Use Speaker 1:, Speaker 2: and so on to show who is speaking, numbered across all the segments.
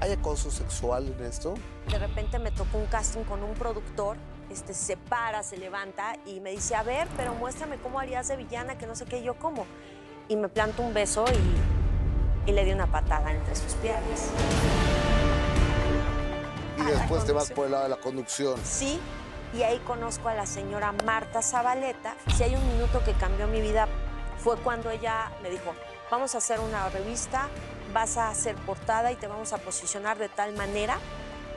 Speaker 1: ¿Hay acoso sexual en esto?
Speaker 2: De repente me tocó un casting con un productor, este, se para, se levanta y me dice, a ver, pero muéstrame cómo harías de villana, que no sé qué, yo cómo. Y me planto un beso y, y le di una patada entre sus piernas.
Speaker 1: Y después te vas por el lado de la conducción.
Speaker 2: Sí, y ahí conozco a la señora Marta Zabaleta. Si hay un minuto que cambió mi vida, fue cuando ella me dijo, vamos a hacer una revista, vas a hacer portada y te vamos a posicionar de tal manera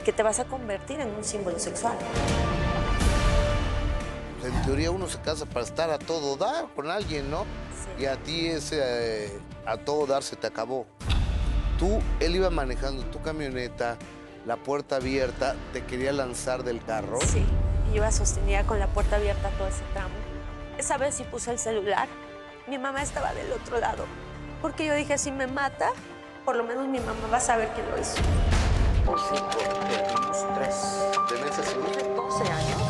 Speaker 2: que te vas a convertir en un símbolo sexual.
Speaker 1: En teoría uno se casa para estar a todo dar con alguien, ¿no?
Speaker 2: Sí.
Speaker 1: Y a ti ese eh, a todo dar se te acabó. Tú, él iba manejando tu camioneta, la puerta abierta, te quería lanzar del carro.
Speaker 2: Sí, y iba sostenida con la puerta abierta todo ese tramo. Esa vez sí puse el celular. Mi mamá estaba del otro lado. Porque yo dije, si me mata, por lo menos mi mamá va a saber quién lo hizo.
Speaker 1: Por cinco, perdimos tres. ¿Tenés ese
Speaker 2: Hace 12 años.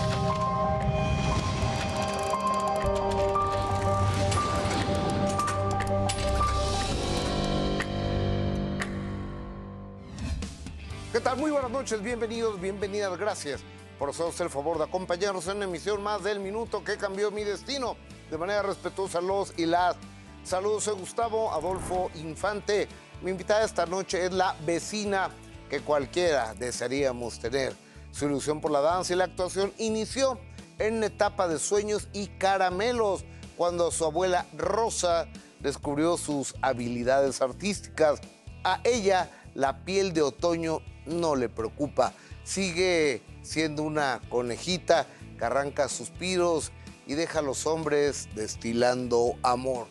Speaker 1: ¿Qué tal? Muy buenas noches, bienvenidos, bienvenidas, gracias por hacernos el favor de acompañarnos en una emisión más del Minuto que cambió mi destino. De manera respetuosa, los y las. Saludos, soy Gustavo Adolfo Infante. Mi invitada esta noche es la vecina que cualquiera desearíamos tener. Su ilusión por la danza y la actuación inició en una etapa de sueños y caramelos, cuando su abuela Rosa descubrió sus habilidades artísticas. A ella la piel de otoño no le preocupa. Sigue siendo una conejita que arranca suspiros y deja a los hombres destilando amor.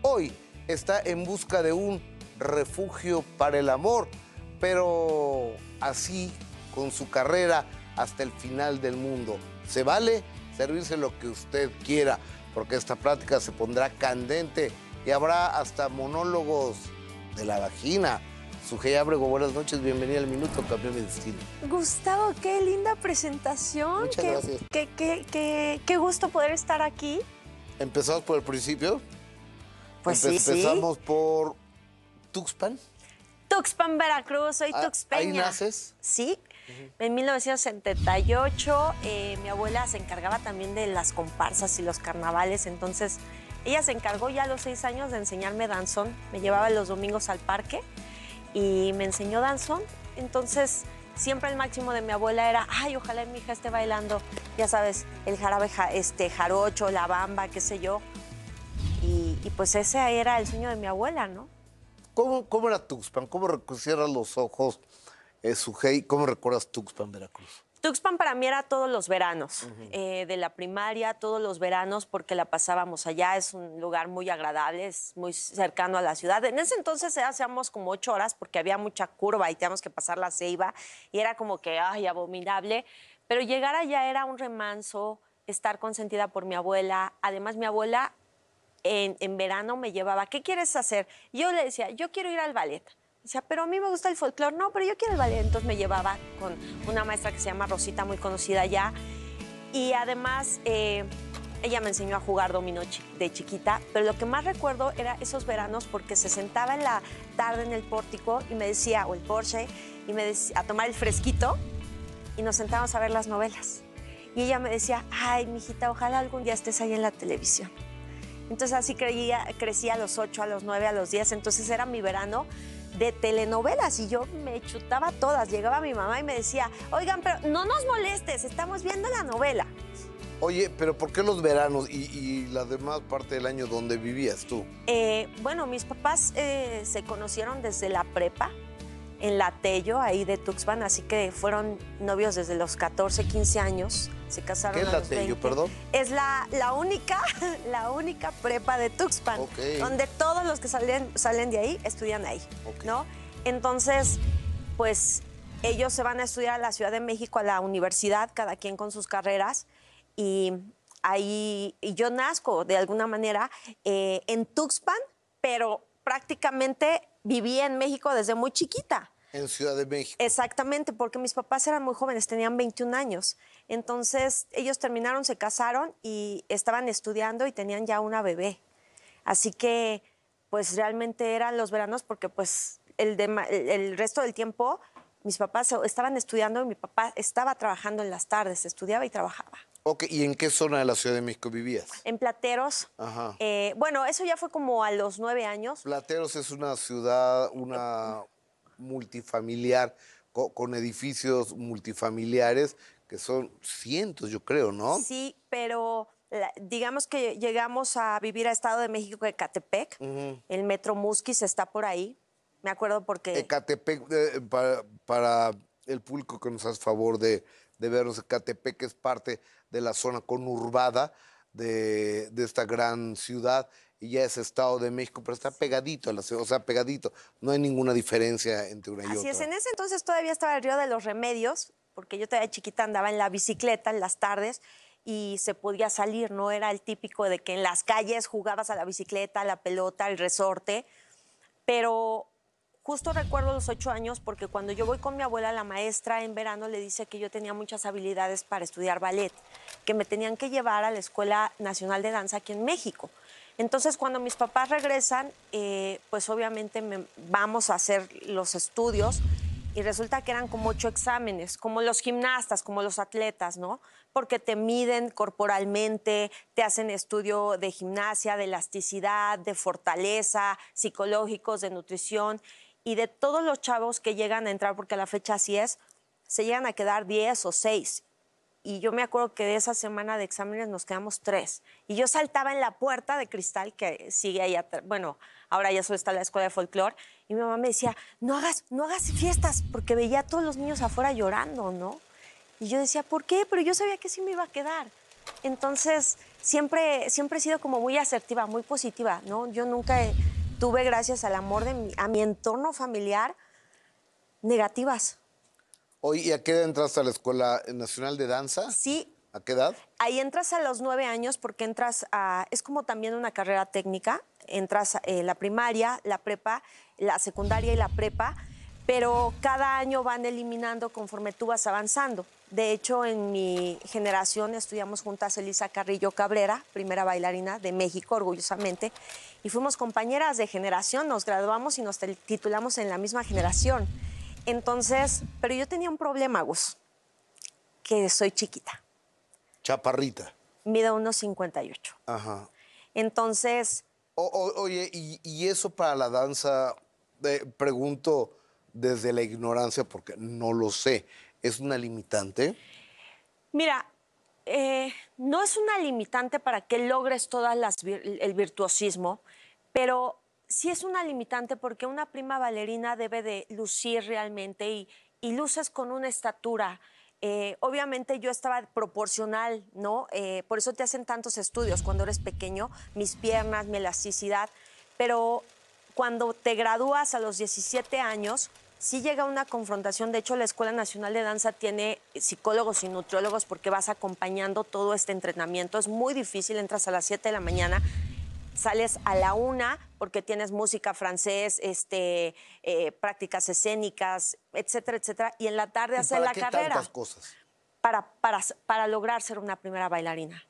Speaker 1: Hoy está en busca de un refugio para el amor, pero así con su carrera hasta el final del mundo. Se vale servirse lo que usted quiera, porque esta plática se pondrá candente y habrá hasta monólogos de la vagina. Sujei Abrego, buenas noches, bienvenida al Minuto Campeón de Destino.
Speaker 2: Gustavo, qué linda presentación.
Speaker 1: Muchas
Speaker 2: qué,
Speaker 1: gracias.
Speaker 2: Qué, qué- qué- qué gusto poder estar aquí.
Speaker 1: ¿Empezamos por el principio?
Speaker 2: Pues
Speaker 1: Empe-
Speaker 2: sí, sí.
Speaker 1: Empezamos por Tuxpan.
Speaker 2: Tuxpan, Veracruz, soy
Speaker 1: Ah,
Speaker 2: tuxpeña.
Speaker 1: ¿Ahí naces?
Speaker 2: Sí. En 1978 eh, mi abuela se encargaba también de las comparsas y los carnavales, entonces ella se encargó ya a los seis años de enseñarme danzón. Me llevaba los domingos al parque y me enseñó danzón. Entonces siempre el máximo de mi abuela era, ay, ojalá mi hija esté bailando, ya sabes, el jarabe ja- este, jarocho, la bamba, qué sé yo. Y, y pues ese era el sueño de mi abuela, ¿no?
Speaker 1: ¿Cómo, cómo era Tuxpan? ¿Cómo cierras los ojos, eh, Sujei? ¿Cómo recuerdas Tuxpan, Veracruz?
Speaker 2: Tuxpan para mí era todos los veranos, eh, de la primaria, todos los veranos, porque la pasábamos allá. Es un lugar muy agradable, es muy cercano a la ciudad. En ese entonces hacíamos como ocho horas porque había mucha curva y teníamos que pasar la ceiba y era como que, ay, abominable. Pero llegar allá era un remanso, estar consentida por mi abuela. Además, mi abuela en, verano me llevaba, ¿qué quieres hacer? Yo le decía, yo quiero ir al ballet. Decía, pero a mí me gusta el folclore. No, pero yo quiero el ballet. Entonces me llevaba con una maestra que se llama Rosita, muy conocida ya. Y además, eh, ella me enseñó a jugar dominó de chiquita. Pero lo que más recuerdo era esos veranos porque se sentaba en la tarde en el pórtico y me decía, o el Porsche, y me decía, a tomar el fresquito y nos sentábamos a ver las novelas. Y ella me decía, ay, mijita, ojalá algún día estés ahí en la televisión. Entonces así creía, crecí a los 8, a los 9, a los 10. Entonces era mi verano de telenovelas y yo me chutaba todas. Llegaba mi mamá y me decía, oigan, pero no nos molestes, estamos viendo la novela.
Speaker 1: Oye, pero ¿por qué los veranos y, y la demás parte del año donde vivías tú?
Speaker 2: Eh, bueno, mis papás eh, se conocieron desde la prepa en la Tello, ahí de Tuxpan, así que fueron novios desde los 14, 15 años. Se casaron
Speaker 1: ¿Qué es
Speaker 2: a
Speaker 1: la
Speaker 2: los
Speaker 1: Tello,
Speaker 2: 20.
Speaker 1: perdón?
Speaker 2: Es la, la única, la única prepa de Tuxpan, donde todos los que salen, salen de ahí estudian ahí. ¿no? Entonces, pues ellos se van a estudiar a la Ciudad de México, a la universidad, cada quien con sus carreras, y ahí y yo nazco de alguna manera eh, en Tuxpan, pero prácticamente viví en México desde muy chiquita.
Speaker 1: En Ciudad de México.
Speaker 2: Exactamente, porque mis papás eran muy jóvenes, tenían 21 años. Entonces, ellos terminaron, se casaron y estaban estudiando y tenían ya una bebé. Así que, pues realmente eran los veranos porque pues el, de el resto del tiempo Mis papás estaban estudiando y mi papá estaba trabajando en las tardes, estudiaba y trabajaba.
Speaker 1: Ok, ¿y en qué zona de la Ciudad de México vivías?
Speaker 2: En Plateros.
Speaker 1: Ajá.
Speaker 2: Eh, bueno, eso ya fue como a los nueve años.
Speaker 1: Plateros es una ciudad, una multifamiliar, co- con, edificios multifamiliares que son cientos, yo creo, ¿no?
Speaker 2: Sí, pero la- digamos que llegamos a vivir a Estado de México, Ecatepec. El metro Musquis está por ahí. Me acuerdo porque...
Speaker 1: Ecatepec, eh, para, para el público que nos hace favor de, de vernos, Ecatepec es parte de la zona conurbada de, de esta gran ciudad y ya es Estado de México, pero está pegadito a la ciudad, o sea, pegadito. No hay ninguna diferencia entre una y
Speaker 2: Así
Speaker 1: otra.
Speaker 2: es, en ese entonces todavía estaba el Río de los Remedios, porque yo todavía chiquita andaba en la bicicleta en las tardes y se podía salir, no era el típico de que en las calles jugabas a la bicicleta, a la pelota, al resorte, pero justo recuerdo los ocho años porque cuando yo voy con mi abuela, la maestra en verano le dice que yo tenía muchas habilidades para estudiar ballet, que me tenían que llevar a la Escuela Nacional de Danza aquí en México. Entonces, cuando mis papás regresan, eh, pues obviamente me- vamos a hacer los estudios y resulta que eran como ocho exámenes, como los gimnastas, como los atletas, ¿no? Porque te miden corporalmente, te hacen estudio de gimnasia, de elasticidad, de fortaleza, psicológicos, de nutrición y de todos los chavos que llegan a entrar, porque la fecha así es, se llegan a quedar 10 o 6. Y yo me acuerdo que de esa semana de exámenes nos quedamos tres. Y yo saltaba en la puerta de cristal que sigue ahí atrás. Bueno, ahora ya solo está la escuela de folclore. Y mi mamá me decía, no hagas, no hagas fiestas, porque veía a todos los niños afuera llorando, ¿no? Y yo decía, ¿por qué? Pero yo sabía que sí me iba a quedar. Entonces, siempre, siempre he sido como muy asertiva, muy positiva, ¿no? Yo nunca he- tuve, gracias al amor de mi, a mi entorno familiar, negativas.
Speaker 1: Oye, ¿y a qué edad entraste a la Escuela Nacional de Danza?
Speaker 2: Sí,
Speaker 1: ¿A qué edad?
Speaker 2: Ahí entras a los nueve años porque entras a, es como también una carrera técnica, entras a eh, la primaria, la prepa, la secundaria y la prepa, pero cada año van eliminando conforme tú vas avanzando. De hecho, en mi generación estudiamos juntas Elisa Carrillo Cabrera, primera bailarina de México, orgullosamente, y fuimos compañeras de generación, nos graduamos y nos titulamos en la misma generación. Entonces, pero yo tenía un problema, Gus, que soy chiquita
Speaker 1: Chaparrita.
Speaker 2: mide unos 58.
Speaker 1: Ajá.
Speaker 2: Entonces,
Speaker 1: O- o- oye, y, y eso para la danza, eh, pregunto desde la ignorancia porque no lo sé, ¿es una limitante?
Speaker 2: mira, eh, no es una limitante para que logres todas el virtuosismo, pero sí es una limitante porque una prima bailarina debe de lucir realmente y, y luces con una estatura. Eh, obviamente yo estaba proporcional, ¿no? Eh, por eso te hacen tantos estudios cuando eres pequeño, mis piernas, mi elasticidad, pero cuando te gradúas a los 17 años, sí llega una confrontación. De hecho, la Escuela Nacional de Danza tiene psicólogos y nutriólogos porque vas acompañando todo este entrenamiento. Es muy difícil, entras a las 7 de la mañana, sales a la una porque tienes música francés, este, eh, prácticas escénicas, etcétera, etcétera, y en la tarde
Speaker 1: ¿Y
Speaker 2: hacer
Speaker 1: para
Speaker 2: la
Speaker 1: qué
Speaker 2: carrera
Speaker 1: tantas cosas?
Speaker 2: para, para, para lograr ser una primera bailarina.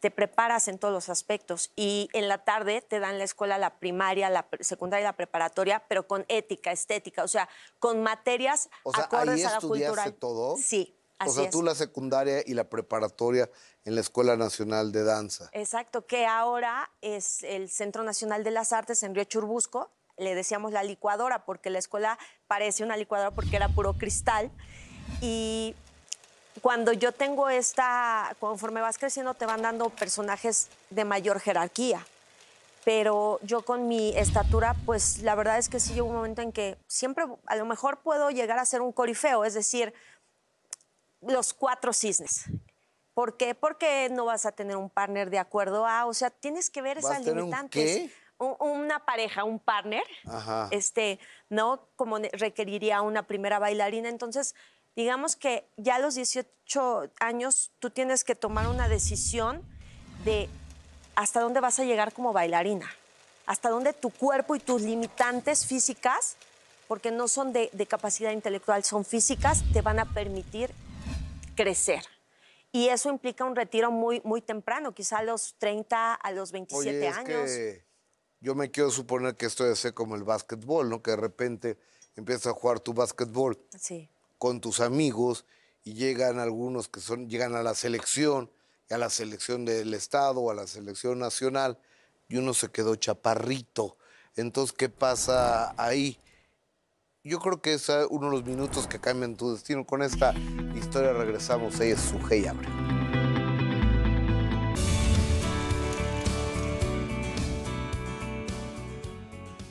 Speaker 2: Te preparas en todos los aspectos y en la tarde te dan la escuela, la primaria, la secundaria y la preparatoria, pero con ética, estética, o sea, con materias
Speaker 1: O sea,
Speaker 2: acordes
Speaker 1: ahí
Speaker 2: a la cultural.
Speaker 1: todo.
Speaker 2: Sí, así
Speaker 1: O sea,
Speaker 2: es.
Speaker 1: tú la secundaria y la preparatoria en la Escuela Nacional de Danza.
Speaker 2: Exacto, que ahora es el Centro Nacional de las Artes en Río Churbusco. Le decíamos la licuadora porque la escuela parece una licuadora porque era puro cristal. Y cuando yo tengo esta, conforme vas creciendo, te van dando personajes de mayor jerarquía. Pero yo con mi estatura, pues la verdad es que sí llegó un momento en que siempre, a lo mejor puedo llegar a ser un corifeo, es decir, los cuatro cisnes. ¿Por qué? Porque no vas a tener un partner de acuerdo a, o sea, tienes que ver
Speaker 1: ¿Vas
Speaker 2: esas
Speaker 1: un
Speaker 2: limitantes.
Speaker 1: qué?
Speaker 2: Un- una pareja, un partner,
Speaker 1: Ajá.
Speaker 2: este, ¿no? Como requeriría una primera bailarina. Entonces, digamos que ya a los 18 años tú tienes que tomar una decisión de hasta dónde vas a llegar como bailarina, hasta dónde tu cuerpo y tus limitantes físicas, porque no son de, de capacidad intelectual, son físicas, te van a permitir crecer. Y eso implica un retiro muy, muy temprano, quizá a los 30, a los 27
Speaker 1: Oye, es
Speaker 2: años.
Speaker 1: que yo me quiero suponer que esto debe ser como el básquetbol, ¿no? Que de repente empiezas a jugar tu básquetbol
Speaker 2: Sí.
Speaker 1: Con tus amigos y llegan algunos que son, llegan a la selección, a la selección del Estado a la selección nacional, y uno se quedó chaparrito. Entonces, ¿qué pasa ahí? Yo creo que es eh, uno de los minutos que cambian tu destino. Con esta historia regresamos. Ella es Sujei Abreu.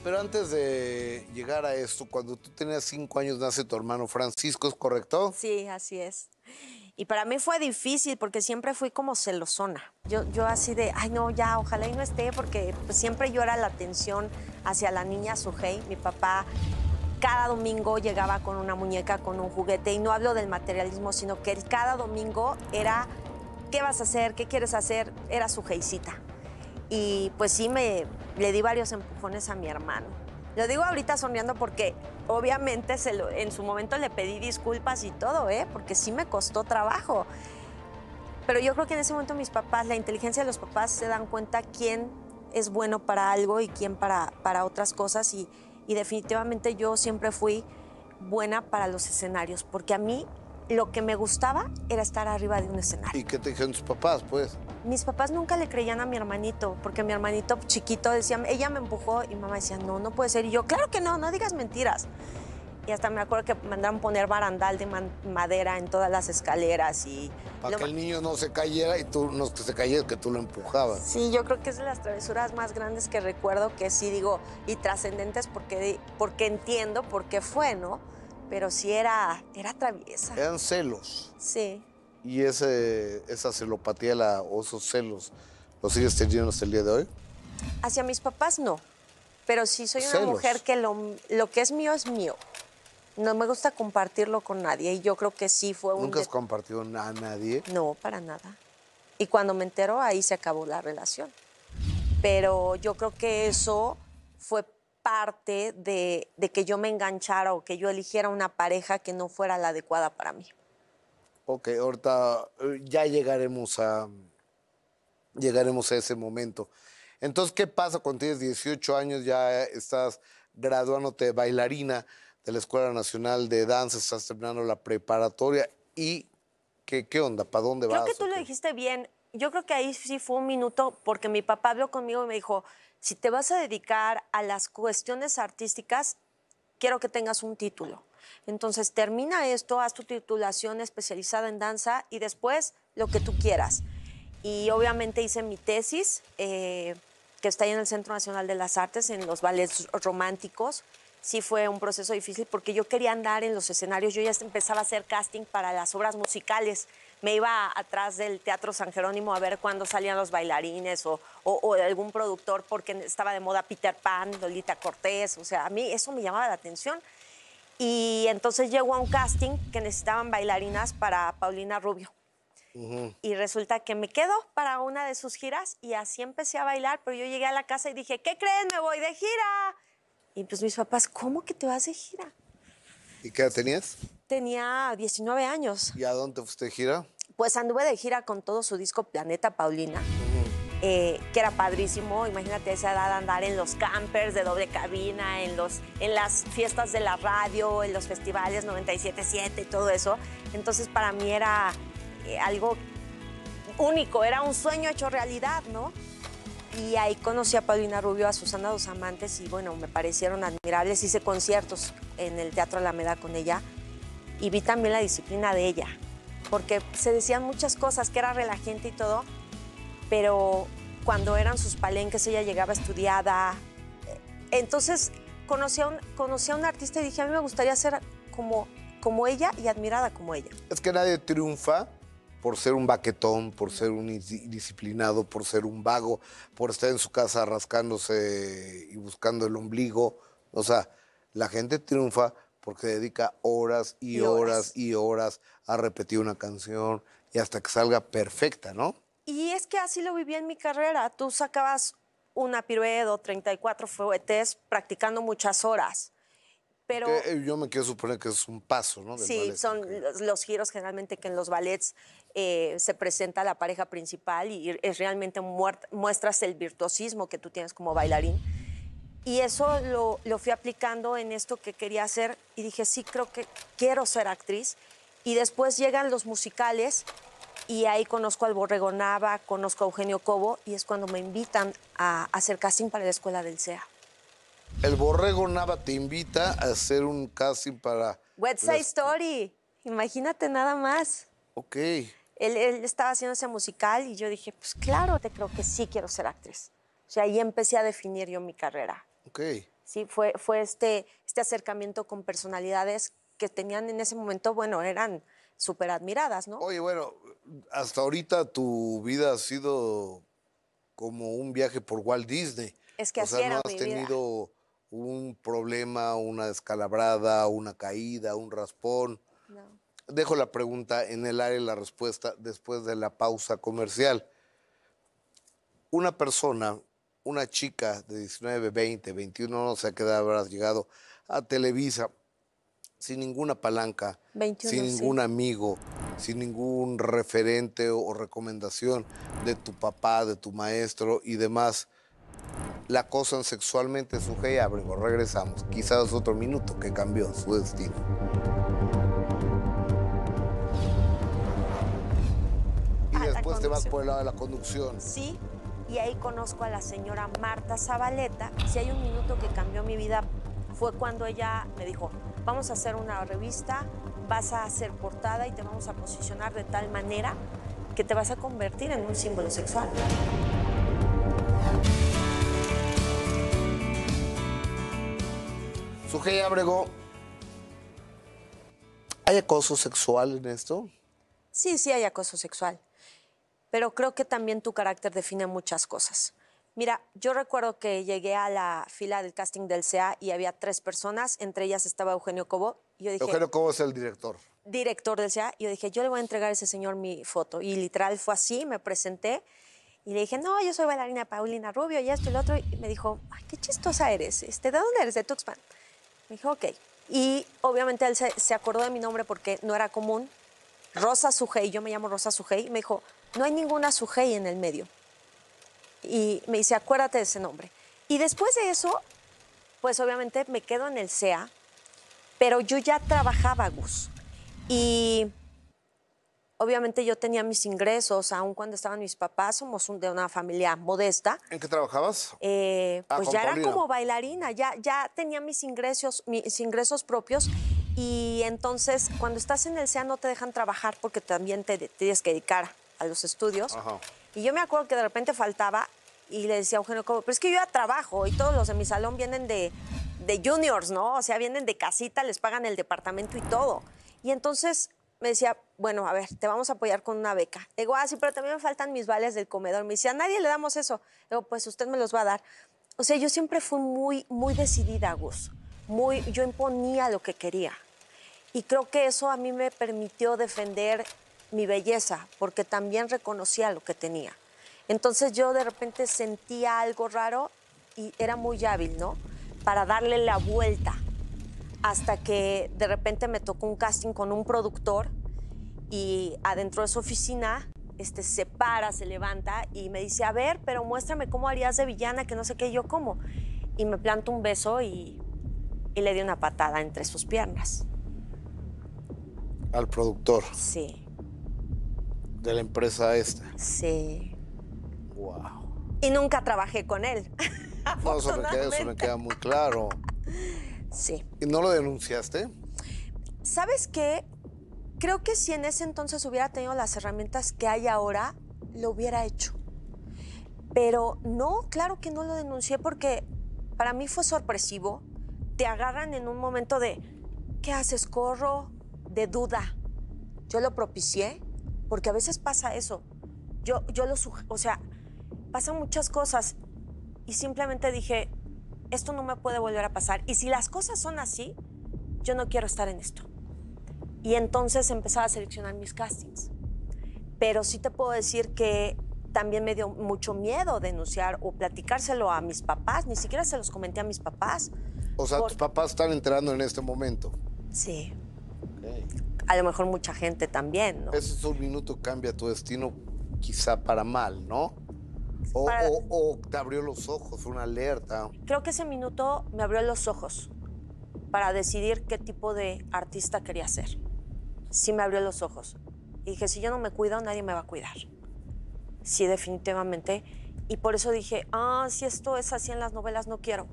Speaker 1: Pero antes de llegar a esto, cuando tú tenías cinco años nace tu hermano Francisco, ¿es correcto?
Speaker 2: Sí, así es. Y para mí fue difícil porque siempre fui como celosona. Yo, yo así de, ay no, ya, ojalá y no esté, porque pues, siempre yo era la atención hacia la niña Sujei. Mi papá cada domingo llegaba con una muñeca, con un juguete, y no hablo del materialismo, sino que él cada domingo era, ¿qué vas a hacer? ¿Qué quieres hacer? Era Sujeicita. Y pues sí, me, le di varios empujones a mi hermano. Lo digo ahorita sonriendo porque obviamente en su momento le pedí disculpas y todo, ¿eh? porque sí me costó trabajo. Pero yo creo que en ese momento mis papás, la inteligencia de los papás se dan cuenta quién es bueno para algo y quién para, para otras cosas. Y, y definitivamente yo siempre fui buena para los escenarios, porque a mí lo que me gustaba era estar arriba de un escenario.
Speaker 1: ¿Y qué te dijeron tus papás, pues?
Speaker 2: Mis papás nunca le creían a mi hermanito, porque mi hermanito chiquito decía, ella me empujó y mamá decía, no, no puede ser. Y yo, claro que no, no digas mentiras. Y hasta me acuerdo que mandaron poner barandal de madera en todas las escaleras y...
Speaker 1: Para
Speaker 2: lo
Speaker 1: que el niño no se cayera y tú no que se cayera, que tú lo empujabas.
Speaker 2: Sí, yo creo que es de las travesuras más grandes que recuerdo, que sí digo, y trascendentes porque, porque entiendo por qué fue, ¿no? Pero sí era, era traviesa.
Speaker 1: Eran celos.
Speaker 2: Sí.
Speaker 1: Y ese, esa celopatía la, o esos celos, ¿los sigues teniendo hasta el día de hoy?
Speaker 2: Hacia mis papás no, pero sí soy una
Speaker 1: Celos.
Speaker 2: mujer que lo, lo que es mío es mío. No me gusta compartirlo con nadie y yo creo que sí fue un...
Speaker 1: Nunca has compartido a nadie.
Speaker 2: No, para nada. Y cuando me enteró, ahí se acabó la relación. Pero yo creo que eso fue parte de, de que yo me enganchara o que yo eligiera una pareja que no fuera la adecuada para mí.
Speaker 1: Ok, ahorita eh, ya llegaremos a, llegaremos a ese momento. Entonces, ¿qué pasa cuando tienes 18 años, ya estás graduándote de bailarina de la Escuela Nacional de Danza, estás terminando la preparatoria y ¿qué, qué onda? ¿Para dónde
Speaker 2: Creo
Speaker 1: vas?
Speaker 2: que tú lo dijiste bien. Yo creo que ahí sí fue un minuto porque mi papá habló conmigo y me dijo, si te vas a dedicar a las cuestiones artísticas, quiero que tengas un título. Entonces termina esto, haz tu titulación especializada en danza y después lo que tú quieras. Y obviamente hice mi tesis, eh, que está ahí en el Centro Nacional de las Artes, en los ballets románticos. Sí fue un proceso difícil porque yo quería andar en los escenarios, yo ya empezaba a hacer casting para las obras musicales. Me iba atrás del Teatro San Jerónimo a ver cuándo salían los bailarines o, o- o de algún productor porque estaba de moda Peter Pan, Lolita Cortés. O sea, a mí eso me llamaba la atención. Y entonces llegó a un casting que necesitaban bailarinas para Paulina Rubio. Y resulta que me quedo para una de sus giras y así empecé a bailar, pero yo llegué a la casa y dije, ¿qué creen? Me voy de gira. Y pues mis papás, ¿cómo que te vas de gira?
Speaker 1: ¿Y qué edad tenías?
Speaker 2: Tenía 19 años.
Speaker 1: ¿Y a dónde te fuiste de gira?
Speaker 2: Pues anduve de gira con todo su disco Planeta Paulina, eh, que era padrísimo. Imagínate esa edad andar en los campers de doble cabina, en, los, en las fiestas de la radio, en los festivales 97.7 y todo eso. Entonces para mí era eh, algo único, era un sueño hecho realidad, ¿no? Y ahí conocí a Paulina Rubio, a Susana Dos Amantes y bueno, me parecieron admirables. Hice conciertos en el Teatro Alameda con ella y vi también la disciplina de ella, porque se decían muchas cosas, que era relajante y todo, pero cuando eran sus palenques ella llegaba estudiada. Entonces conocí a un, artista y dije, a mí me gustaría ser como, como ella y admirada como ella.
Speaker 1: Es que nadie triunfa por ser un baquetón, por ser un indisciplinado, por ser un vago, por estar en su casa rascándose y buscando el ombligo. O sea, la gente triunfa porque dedica horas y,
Speaker 2: Y
Speaker 1: horas.
Speaker 2: horas.
Speaker 1: y horas a repetir una canción y hasta que salga perfecta, ¿no?
Speaker 2: Y es que así lo viví en mi carrera. Tú sacabas una pirueta o 34 fuetes practicando muchas horas. Pero
Speaker 1: Que, eh, yo me quiero suponer que es un paso, ¿no? del
Speaker 2: sí,
Speaker 1: ballet,
Speaker 2: son los giros generalmente que en los ballets eh, se presenta la pareja principal y es realmente muert- muestras el virtuosismo que tú tienes como bailarín. Y eso lo, lo fui aplicando en esto que quería hacer y dije, sí, creo que quiero ser actriz. Y después llegan los musicales y ahí conozco al Borrego Nava, conozco a Eugenio Cobo y es cuando me invitan a hacer casting para la escuela del CEA.
Speaker 1: El Borrego Nava te invita a hacer un casting para...
Speaker 2: West Side Story, imagínate nada más.
Speaker 1: Ok.
Speaker 2: Él, él estaba haciendo ese musical y yo dije, pues claro, te creo que sí quiero ser actriz. O sea, ahí empecé a definir yo mi carrera.
Speaker 1: Ok.
Speaker 2: Sí, fue, fue este, este acercamiento con personalidades que tenían en ese momento, bueno, eran súper admiradas, ¿no?
Speaker 1: Oye, bueno, hasta ahorita tu vida ha sido como un viaje por Walt Disney.
Speaker 2: Es que
Speaker 1: o
Speaker 2: así
Speaker 1: sea,
Speaker 2: era
Speaker 1: no has
Speaker 2: mi vida.
Speaker 1: tenido un problema, una descalabrada, una caída, un raspón.
Speaker 2: No.
Speaker 1: Dejo la pregunta en el aire y la respuesta después de la pausa comercial. Una persona, una chica de 19, 20, 21, no sé a qué edad habrás llegado a Televisa, sin ninguna palanca,
Speaker 2: 21,
Speaker 1: sin
Speaker 2: sí.
Speaker 1: ningún amigo, sin ningún referente o recomendación de tu papá, de tu maestro y demás, la acosan sexualmente su y Abrego. Regresamos. Quizás otro minuto que cambió su destino. Y después te vas por el lado de la conducción.
Speaker 2: Sí, y ahí conozco a la señora Marta Zabaleta. Si hay un minuto que cambió mi vida, fue cuando ella me dijo, vamos a hacer una revista, vas a hacer portada y te vamos a posicionar de tal manera que te vas a convertir en un símbolo sexual.
Speaker 1: Sujei Abrego, ¿hay acoso sexual en esto?
Speaker 2: Sí, sí hay acoso sexual, pero creo que también tu carácter define muchas cosas. Mira, yo recuerdo que llegué a la fila del casting del CEA y había tres personas, entre ellas estaba Eugenio Cobo. Y yo dije,
Speaker 1: Eugenio Cobo es el director.
Speaker 2: director del CEA, y yo dije, yo le voy a entregar a ese señor mi foto. Y literal fue así, me presenté y le dije, no, yo soy bailarina Paulina Rubio y esto y lo otro. Y me dijo, ay, qué chistosa eres. Este, ¿De dónde eres? De Tuxpan. Me dijo, ok. Y obviamente él se, se acordó de mi nombre porque no era común. Rosa Sujei, yo me llamo Rosa Sujei. Y me dijo, no hay ninguna Sujei en el medio. Y me dice, acuérdate de ese nombre. Y después de eso, pues obviamente me quedo en el CEA, pero yo ya trabajaba, Gus. Y obviamente yo tenía mis ingresos, aun cuando estaban mis papás, somos un- de una familia modesta.
Speaker 1: ¿En qué trabajabas?
Speaker 2: Eh,
Speaker 1: Ah,
Speaker 2: pues ya era como bailarina, ya, ya tenía mis ingresos, mis ingresos propios. Y entonces, cuando estás en el SEA no te dejan trabajar porque también te, te tienes que dedicar a los estudios.
Speaker 1: Ajá.
Speaker 2: Y yo me acuerdo que de repente faltaba y le decía a Eugenio, Cobo, pero es que yo ya trabajo y todos los de mi salón vienen de, de juniors, ¿no? O sea, vienen de casita, les pagan el departamento y todo. Y entonces me decía, bueno, a ver, te vamos a apoyar con una beca. Le digo, ah, sí, pero también me faltan mis vales del comedor. Me decía, a nadie le damos eso. Le digo, pues usted me los va a dar. O sea, yo siempre fui muy, muy decidida, Gus. Muy, yo imponía lo que quería. Y creo que eso a mí me permitió defender mi belleza, porque también reconocía lo que tenía. Entonces yo de repente sentía algo raro y era muy hábil, ¿no? Para darle la vuelta. Hasta que de repente me tocó un casting con un productor y adentro de su oficina este, se para, se levanta y me dice, a ver, pero muéstrame cómo harías de villana, que no sé qué, yo cómo. Y me planta un beso y, y le di una patada entre sus piernas.
Speaker 1: Al productor
Speaker 2: Sí,
Speaker 1: de la empresa esta.
Speaker 2: sí.
Speaker 1: Wow.
Speaker 2: Y nunca trabajé con él.
Speaker 1: No, eso me, queda, eso me
Speaker 2: afortunadamente.
Speaker 1: queda muy claro.
Speaker 2: Sí.
Speaker 1: ¿Y no lo denunciaste?
Speaker 2: ¿Sabes qué? Creo que si en ese entonces hubiera tenido las herramientas que hay ahora, lo hubiera hecho. Pero no, claro que no lo denuncié porque para mí fue sorpresivo. Te agarran en un momento de, ¿qué haces? Corro, de duda. Yo lo propicié porque a veces pasa eso. Yo, yo lo, o sea, pasan muchas cosas y simplemente dije, esto no me puede volver a pasar. Y si las cosas son así, yo no quiero estar en esto. Y entonces empezaba a seleccionar mis castings. Pero sí te puedo decir que también me dio mucho miedo denunciar o platicárselo a mis papás. Ni siquiera se los comenté a mis papás.
Speaker 1: O sea,
Speaker 2: Por-
Speaker 1: tus papás están enterando en este momento.
Speaker 2: Sí. A lo mejor mucha gente también, ¿no?
Speaker 1: Ese es un minuto cambia tu destino, quizá para mal, ¿no? O,
Speaker 2: para-
Speaker 1: o- o te abrió los ojos, una alerta.
Speaker 2: Creo que ese minuto me abrió los ojos para decidir qué tipo de artista quería ser. Sí me abrió los ojos. Y dije, si yo no me cuido, nadie me va a cuidar. Sí, definitivamente. Y por eso dije, ah, si esto es así en las novelas, no quiero.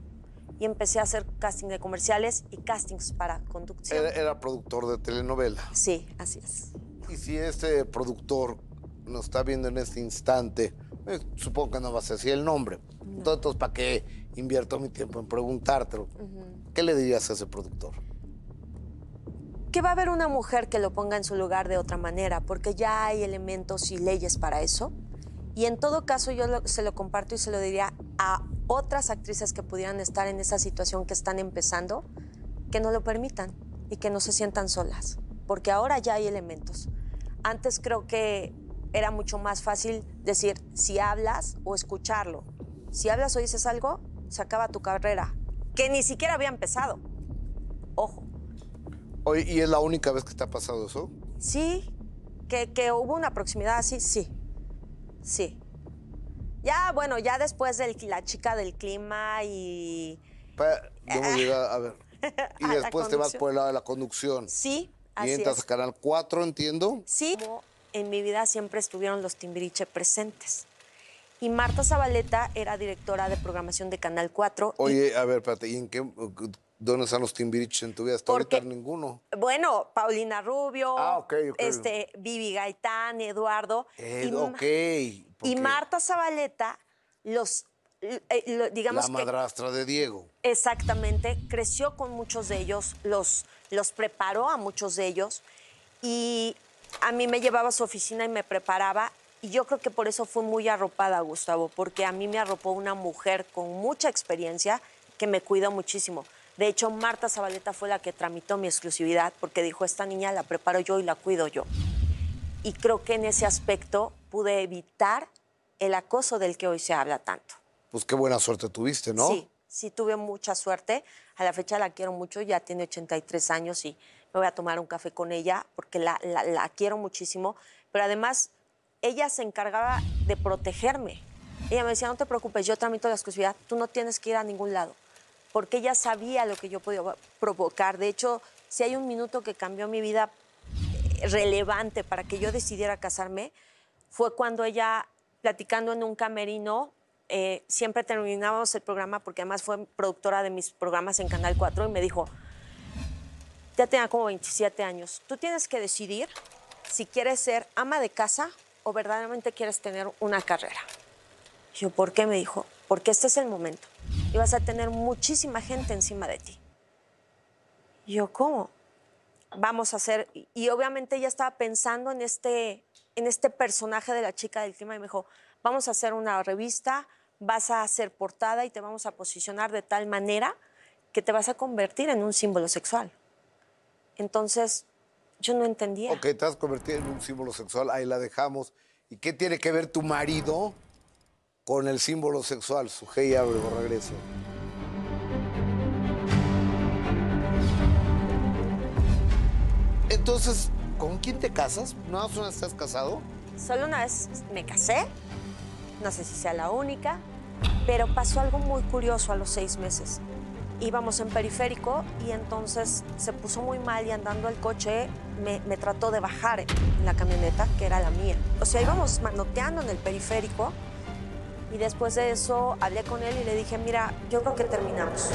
Speaker 2: Y empecé a hacer casting de comerciales y castings para conducción.
Speaker 1: Era, era productor de telenovela.
Speaker 2: Sí, así es.
Speaker 1: Y si este productor nos está viendo en este instante, eh, supongo que no vas a decir el nombre. Entonces, ¿para qué invierto mi tiempo en preguntártelo? ¿Qué le dirías a ese productor?
Speaker 2: que va a haber una mujer que lo ponga en su lugar de otra manera, porque ya hay elementos y leyes para eso. Y en todo caso yo lo- se lo comparto y se lo diría a otras actrices que pudieran estar en esa situación que están empezando, que no lo permitan y que no se sientan solas, porque ahora ya hay elementos. Antes creo que era mucho más fácil decir si hablas o escucharlo. Si hablas o dices algo, se acaba tu carrera, que ni siquiera había empezado. Ojo.
Speaker 1: ¿y es la única vez que te ha pasado eso?
Speaker 2: Sí, que, que hubo una proximidad así, sí. Sí. Ya, bueno, ya después de la chica del clima y.
Speaker 1: Pa- Debemos llegar a ver. Y después te vas por el lado de la conducción.
Speaker 2: Sí,
Speaker 1: y
Speaker 2: así
Speaker 1: entras
Speaker 2: es.
Speaker 1: a Canal 4, entiendo.
Speaker 2: Sí, como en mi vida siempre estuvieron los Timbiriche presentes. Y Marta Zabaleta era directora de programación de Canal 4. y-
Speaker 1: Oye, a ver, espérate, ¿y en qué, dónde están los Timbiriches en tu vida? Hasta ahorita
Speaker 2: Porque-
Speaker 1: ninguno.
Speaker 2: Bueno, Paulina Rubio,
Speaker 1: Ah,
Speaker 2: este, Vivi Gaitán, Eduardo. Y,
Speaker 1: ok.
Speaker 2: Y Marta Zabaleta, los, eh, digamos
Speaker 1: La
Speaker 2: que
Speaker 1: madrastra de Diego.
Speaker 2: exactamente, creció con muchos de ellos, los, los preparó a muchos de ellos y a mí me llevaba a su oficina y me preparaba y yo creo que por eso fui muy arropada, Gustavo, porque a mí me arropó una mujer con mucha experiencia que me cuidó muchísimo. De hecho, Marta Zabaleta fue la que tramitó mi exclusividad porque dijo, esta niña la preparo yo y la cuido yo. Y creo que en ese aspecto pude evitar el acoso del que hoy se habla tanto.
Speaker 1: Pues qué buena suerte tuviste, ¿no?
Speaker 2: Sí, sí tuve mucha suerte. A la fecha la quiero mucho, ya tiene 83 años y me voy a tomar un café con ella porque la, la- la quiero muchísimo. Pero además, ella se encargaba de protegerme. Ella me decía, no te preocupes, yo tramito la exclusividad, tú no tienes que ir a ningún lado. Porque ella sabía lo que yo podía provocar. De hecho, si hay un minuto que cambió mi vida eh, relevante para que yo decidiera casarme, fue cuando ella, platicando en un camerino, eh, siempre terminábamos el programa, porque además fue productora de mis programas en Canal 4, y me dijo, ya tenía como 27 años, tú tienes que decidir si quieres ser ama de casa o verdaderamente quieres tener una carrera. Y yo, ¿por qué? Me dijo, porque este es el momento. Y vas a tener muchísima gente encima de ti. Yo, ¿cómo? Vamos a hacer. y- Y obviamente ella estaba pensando en este, en este personaje de la chica del clima y me dijo, vamos a hacer una revista, vas a hacer portada y te vamos a posicionar de tal manera que te vas a convertir en un símbolo sexual. Entonces, yo no entendía.
Speaker 1: Ok, te has convertido en un símbolo sexual, ahí la dejamos. ¿Y qué tiene que ver tu marido con el símbolo sexual? Su y Abrego, regreso. Entonces, ¿con quién te casas? ¿No una vez estás casado?
Speaker 2: Solo una vez me casé, no sé si sea la única, pero pasó algo muy curioso a los seis meses. Íbamos en periférico y entonces se puso muy mal y andando el coche me, me trató de bajar en la camioneta, que era la mía. O sea, íbamos manoteando en el periférico y después de eso hablé con él y le dije, mira, yo creo que terminamos.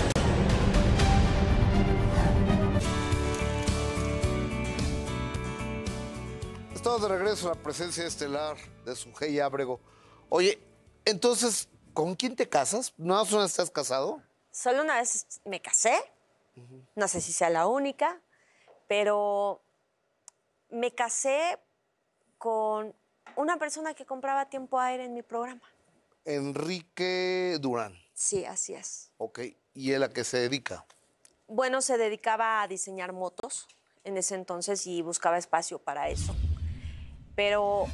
Speaker 1: Estamos de regreso a la presencia estelar de Sujei Ábrego. Oye, entonces, ¿con quién te casas? ¿No más una vez estás casado?
Speaker 2: Solo una vez me casé, no sé si sea la única, pero me casé con una persona que compraba tiempo aire en mi programa.
Speaker 1: Enrique Durán.
Speaker 2: Sí, así es.
Speaker 1: Ok, ¿y él a qué se dedica?
Speaker 2: Bueno, se dedicaba a diseñar motos en ese entonces y buscaba espacio para eso. Pero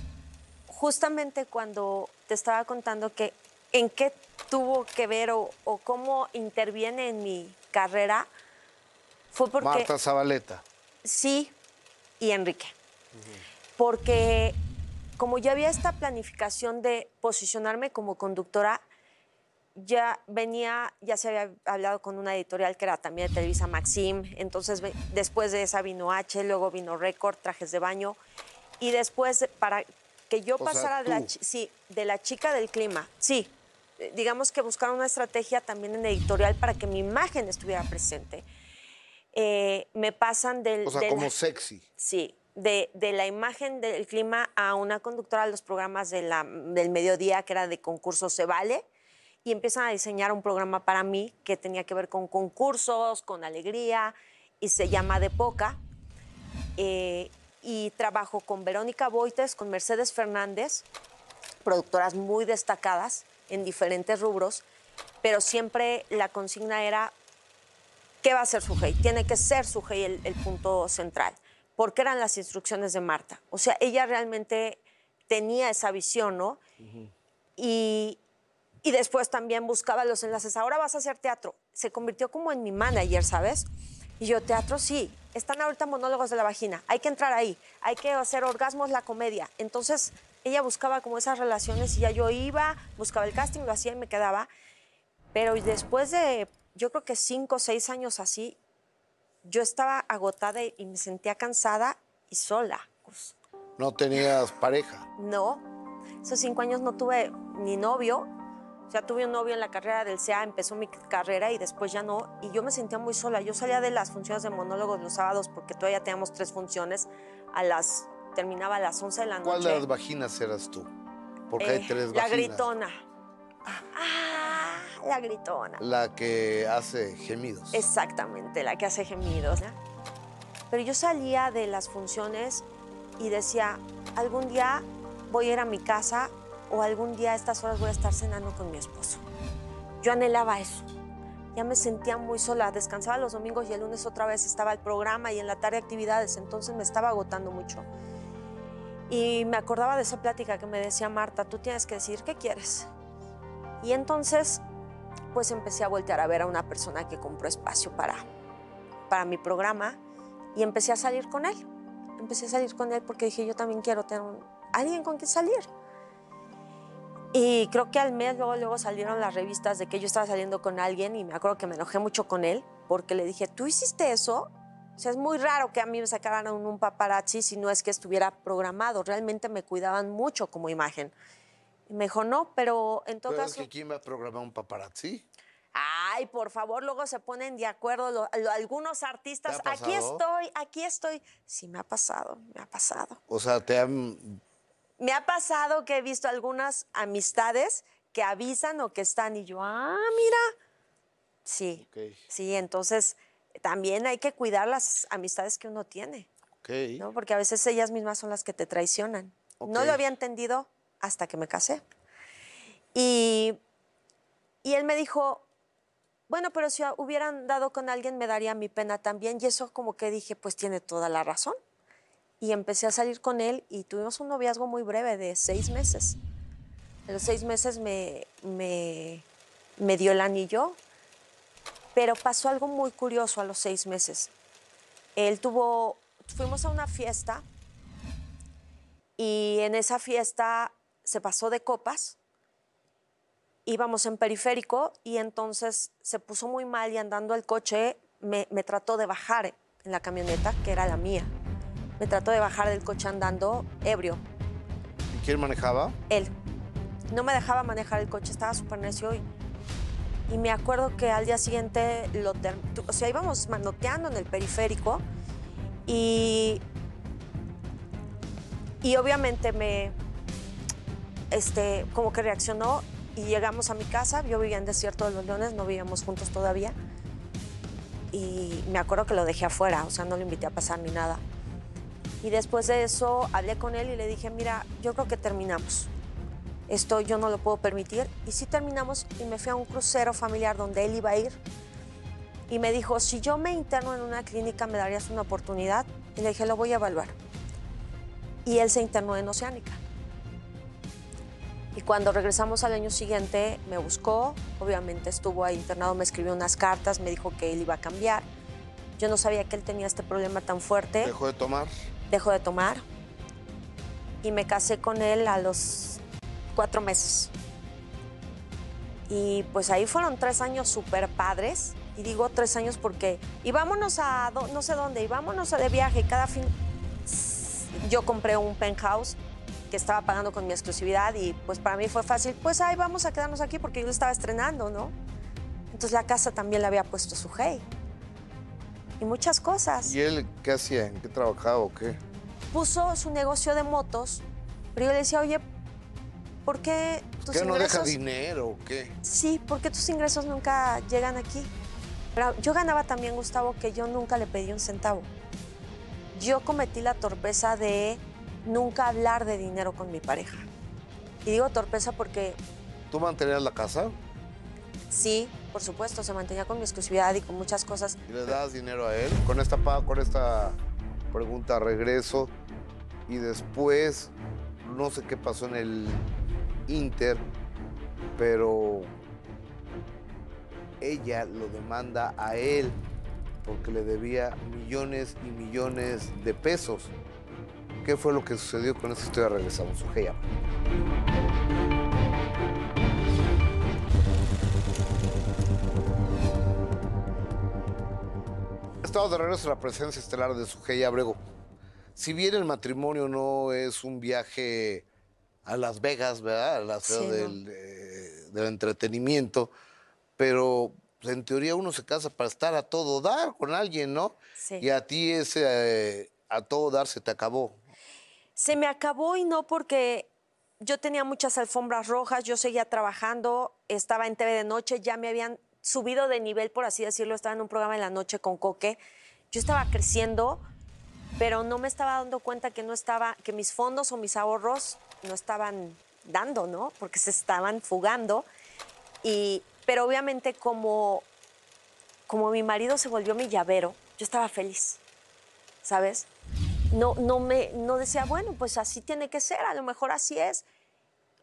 Speaker 2: justamente cuando te estaba contando que en qué tuvo que ver o, o cómo interviene en mi carrera, fue porque...
Speaker 1: Marta Zabaleta.
Speaker 2: Sí, y Enrique. Porque como ya había esta planificación de posicionarme como conductora, ya venía, ya se había hablado con una editorial que era también de Televisa Maxim, entonces después de esa vino H, luego vino Record, Trajes de Baño, y después para que yo pasara de, la, sí, de la chica del clima, sí, eh, digamos que buscar una estrategia también en editorial para que mi imagen estuviera presente. Eh, me pasan del...
Speaker 1: O sea, como sexy.
Speaker 2: Sí, de, la imagen del clima a una conductora de los programas del mediodía, que era de concurso Se Vale, y empiezan a diseñar un programa para mí que tenía que ver con concursos, con alegría, y se llama De Poca. Eh, y trabajo con Verónica Boites, con Mercedes Fernández, productoras muy destacadas en diferentes rubros, pero siempre la consigna era, ¿qué va a ser su? Tiene que ser su el, el punto central, porque eran las instrucciones de Marta. O sea, ella realmente tenía esa visión, ¿no? Y, y después también buscaba los enlaces. Ahora vas a hacer teatro. Se convirtió como en mi manager, ¿sabes? Y yo, teatro, sí. Están ahorita monólogos de la vagina. Hay que entrar ahí. Hay que hacer orgasmos, la comedia. Entonces, ella buscaba como esas relaciones y ya yo iba, buscaba el casting, lo hacía y me quedaba. Pero después de, yo creo que cinco o seis años así, yo estaba agotada y me sentía cansada y sola.
Speaker 1: ¿No tenías pareja?
Speaker 2: No. Esos cinco años no tuve ni novio o sea, tuve un novio en la carrera del CEA, empezó mi carrera y después ya no. Y yo me sentía muy sola. Yo salía de las funciones de monólogos los sábados porque todavía teníamos tres funciones. A las, terminaba a las 11 de la noche.
Speaker 1: ¿Cuál de las vaginas eras tú? Porque hay eh, tres vaginas.
Speaker 2: La gritona. Ah, la gritona.
Speaker 1: La que hace gemidos.
Speaker 2: Exactamente, la que hace gemidos. Pero yo salía de las funciones y decía, algún día voy a ir a mi casa o algún día a estas horas voy a estar cenando con mi esposo. Yo anhelaba eso. Ya me sentía muy sola, descansaba los domingos y el lunes otra vez estaba el programa y en la tarde actividades, entonces me estaba agotando mucho. Y me acordaba de esa plática que me decía Marta, tú tienes que decir qué quieres. Y entonces, pues empecé a voltear a ver a una persona que compró espacio para, para mi programa y empecé a salir con él. Empecé a salir con él porque dije, yo también quiero tener alguien con quien salir. Y creo que al mes luego, luego salieron las revistas de que yo estaba saliendo con alguien y me acuerdo que me enojé mucho con él porque le dije, ¿tú hiciste eso? O sea, es muy raro que a mí me sacaran un paparazzi si no es que estuviera programado. Realmente me cuidaban mucho como imagen. Y me dijo, no, pero en todo caso...
Speaker 1: que quién va a programar un paparazzi?
Speaker 2: Ay, por favor, luego se ponen de acuerdo algunos artistas. Aquí estoy, aquí estoy. Sí, me ha pasado, me ha pasado.
Speaker 1: O sea, te han
Speaker 2: me ha pasado que he visto algunas amistades que avisan o que están y yo, ah, mira. Sí, sí, entonces también hay que cuidar las amistades que uno tiene. ¿no? Porque a veces ellas mismas son las que te traicionan. No lo había entendido hasta que me casé. Y, y él me dijo, bueno, pero si hubieran dado con alguien me daría mi pena también. Y eso como que dije, pues tiene toda la razón y empecé a salir con él y tuvimos un noviazgo muy breve de seis meses. En los seis meses me, me, me dio el anillo, pero pasó algo muy curioso a los seis meses. Él tuvo, fuimos a una fiesta y en esa fiesta se pasó de copas, íbamos en periférico y entonces se puso muy mal y andando el coche me, me trató de bajar en la camioneta, que era la mía me trató de bajar del coche andando ebrio.
Speaker 1: ¿Y quién manejaba?
Speaker 2: Él. No me dejaba manejar el coche, estaba súper necio y, y me acuerdo que al día siguiente lo o sea, íbamos manoteando en el periférico y y obviamente me este como que reaccionó y llegamos a mi casa, yo vivía en Desierto de los Leones, no vivíamos juntos todavía. Y me acuerdo que lo dejé afuera, o sea, no lo invité a pasar ni nada. Y después de eso hablé con él y le dije, mira, yo creo que terminamos. Esto yo no lo puedo permitir. Y sí terminamos y me fui a un crucero familiar donde él iba a ir. Y me dijo, si yo me interno en una clínica, ¿me darías una oportunidad? Y le dije, lo voy a evaluar. Y él se internó en Oceánica. Y cuando regresamos al año siguiente, me buscó, obviamente estuvo ahí internado, me escribió unas cartas, me dijo que él iba a cambiar. Yo no sabía que él tenía este problema tan fuerte.
Speaker 1: ¿Dejó de tomar?
Speaker 2: dejó de tomar y me casé con él a los cuatro meses. Y pues ahí fueron tres años súper padres. Y digo tres años porque y vámonos a do- no sé dónde, y vámonos a de viaje. Cada fin yo compré un penthouse que estaba pagando con mi exclusividad y pues para mí fue fácil. Pues ahí vamos a quedarnos aquí porque yo lo estaba estrenando, ¿no? Entonces la casa también le había puesto su hey. Y muchas cosas.
Speaker 1: ¿Y él qué hacía? ¿En qué trabajaba o qué?
Speaker 2: Puso su negocio de motos, pero yo le decía, oye, ¿por qué tus
Speaker 1: ¿Qué no deja dinero o qué?
Speaker 2: Sí, ¿por qué tus ingresos nunca llegan aquí? Pero yo ganaba también, Gustavo, que yo nunca le pedí un centavo. Yo cometí la torpeza de nunca hablar de dinero con mi pareja. Y digo torpeza porque
Speaker 1: ¿Tú mantenías la casa
Speaker 2: sí, por supuesto, se mantenía con mi exclusividad y con muchas cosas.
Speaker 1: y le das dinero a él? Con esta, con esta pregunta regreso y después no sé qué pasó en el Inter, pero ella lo demanda a él porque le debía millones y millones de pesos. ¿Qué fue lo que sucedió con esta historia? Regresamos. Ojeya. Estamos de regreso a la presencia estelar de Sugeya Abrego. Si bien el matrimonio no es un viaje a Las Vegas, ¿verdad? A la ciudad
Speaker 2: Sí,
Speaker 1: del, eh, del entretenimiento, pero pues, en teoría uno se casa para estar a todo dar con alguien, ¿no?
Speaker 2: Sí.
Speaker 1: Y a ti ese eh, a todo dar se te acabó.
Speaker 2: Se me acabó y no porque yo tenía muchas alfombras rojas, yo seguía trabajando, estaba en TV de noche, ya me habían subido de nivel, por así decirlo, estaba en un programa en la noche con Coque. Yo estaba creciendo, pero no me estaba dando cuenta que no estaba, que mis fondos o mis ahorros no estaban dando, ¿no? Porque se estaban fugando. Y, pero obviamente como, como mi marido se volvió mi llavero, yo estaba feliz, ¿sabes? No, no me no decía, bueno, pues así tiene que ser, a lo mejor así es.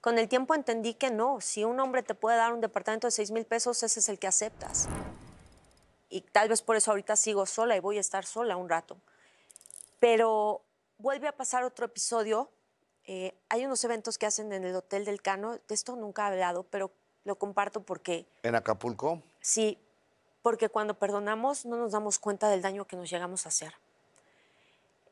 Speaker 2: Con el tiempo entendí que no, si un hombre te puede dar un departamento de 6 mil pesos, ese es el que aceptas. Y tal vez por eso ahorita sigo sola y voy a estar sola un rato. Pero vuelve a pasar otro episodio. eh, hay unos eventos que hacen en el Hotel del Cano, de esto nunca he hablado, pero lo comparto porque
Speaker 1: En Acapulco,
Speaker 2: Sí, porque cuando perdonamos no nos damos cuenta del daño que nos llegamos a hacer.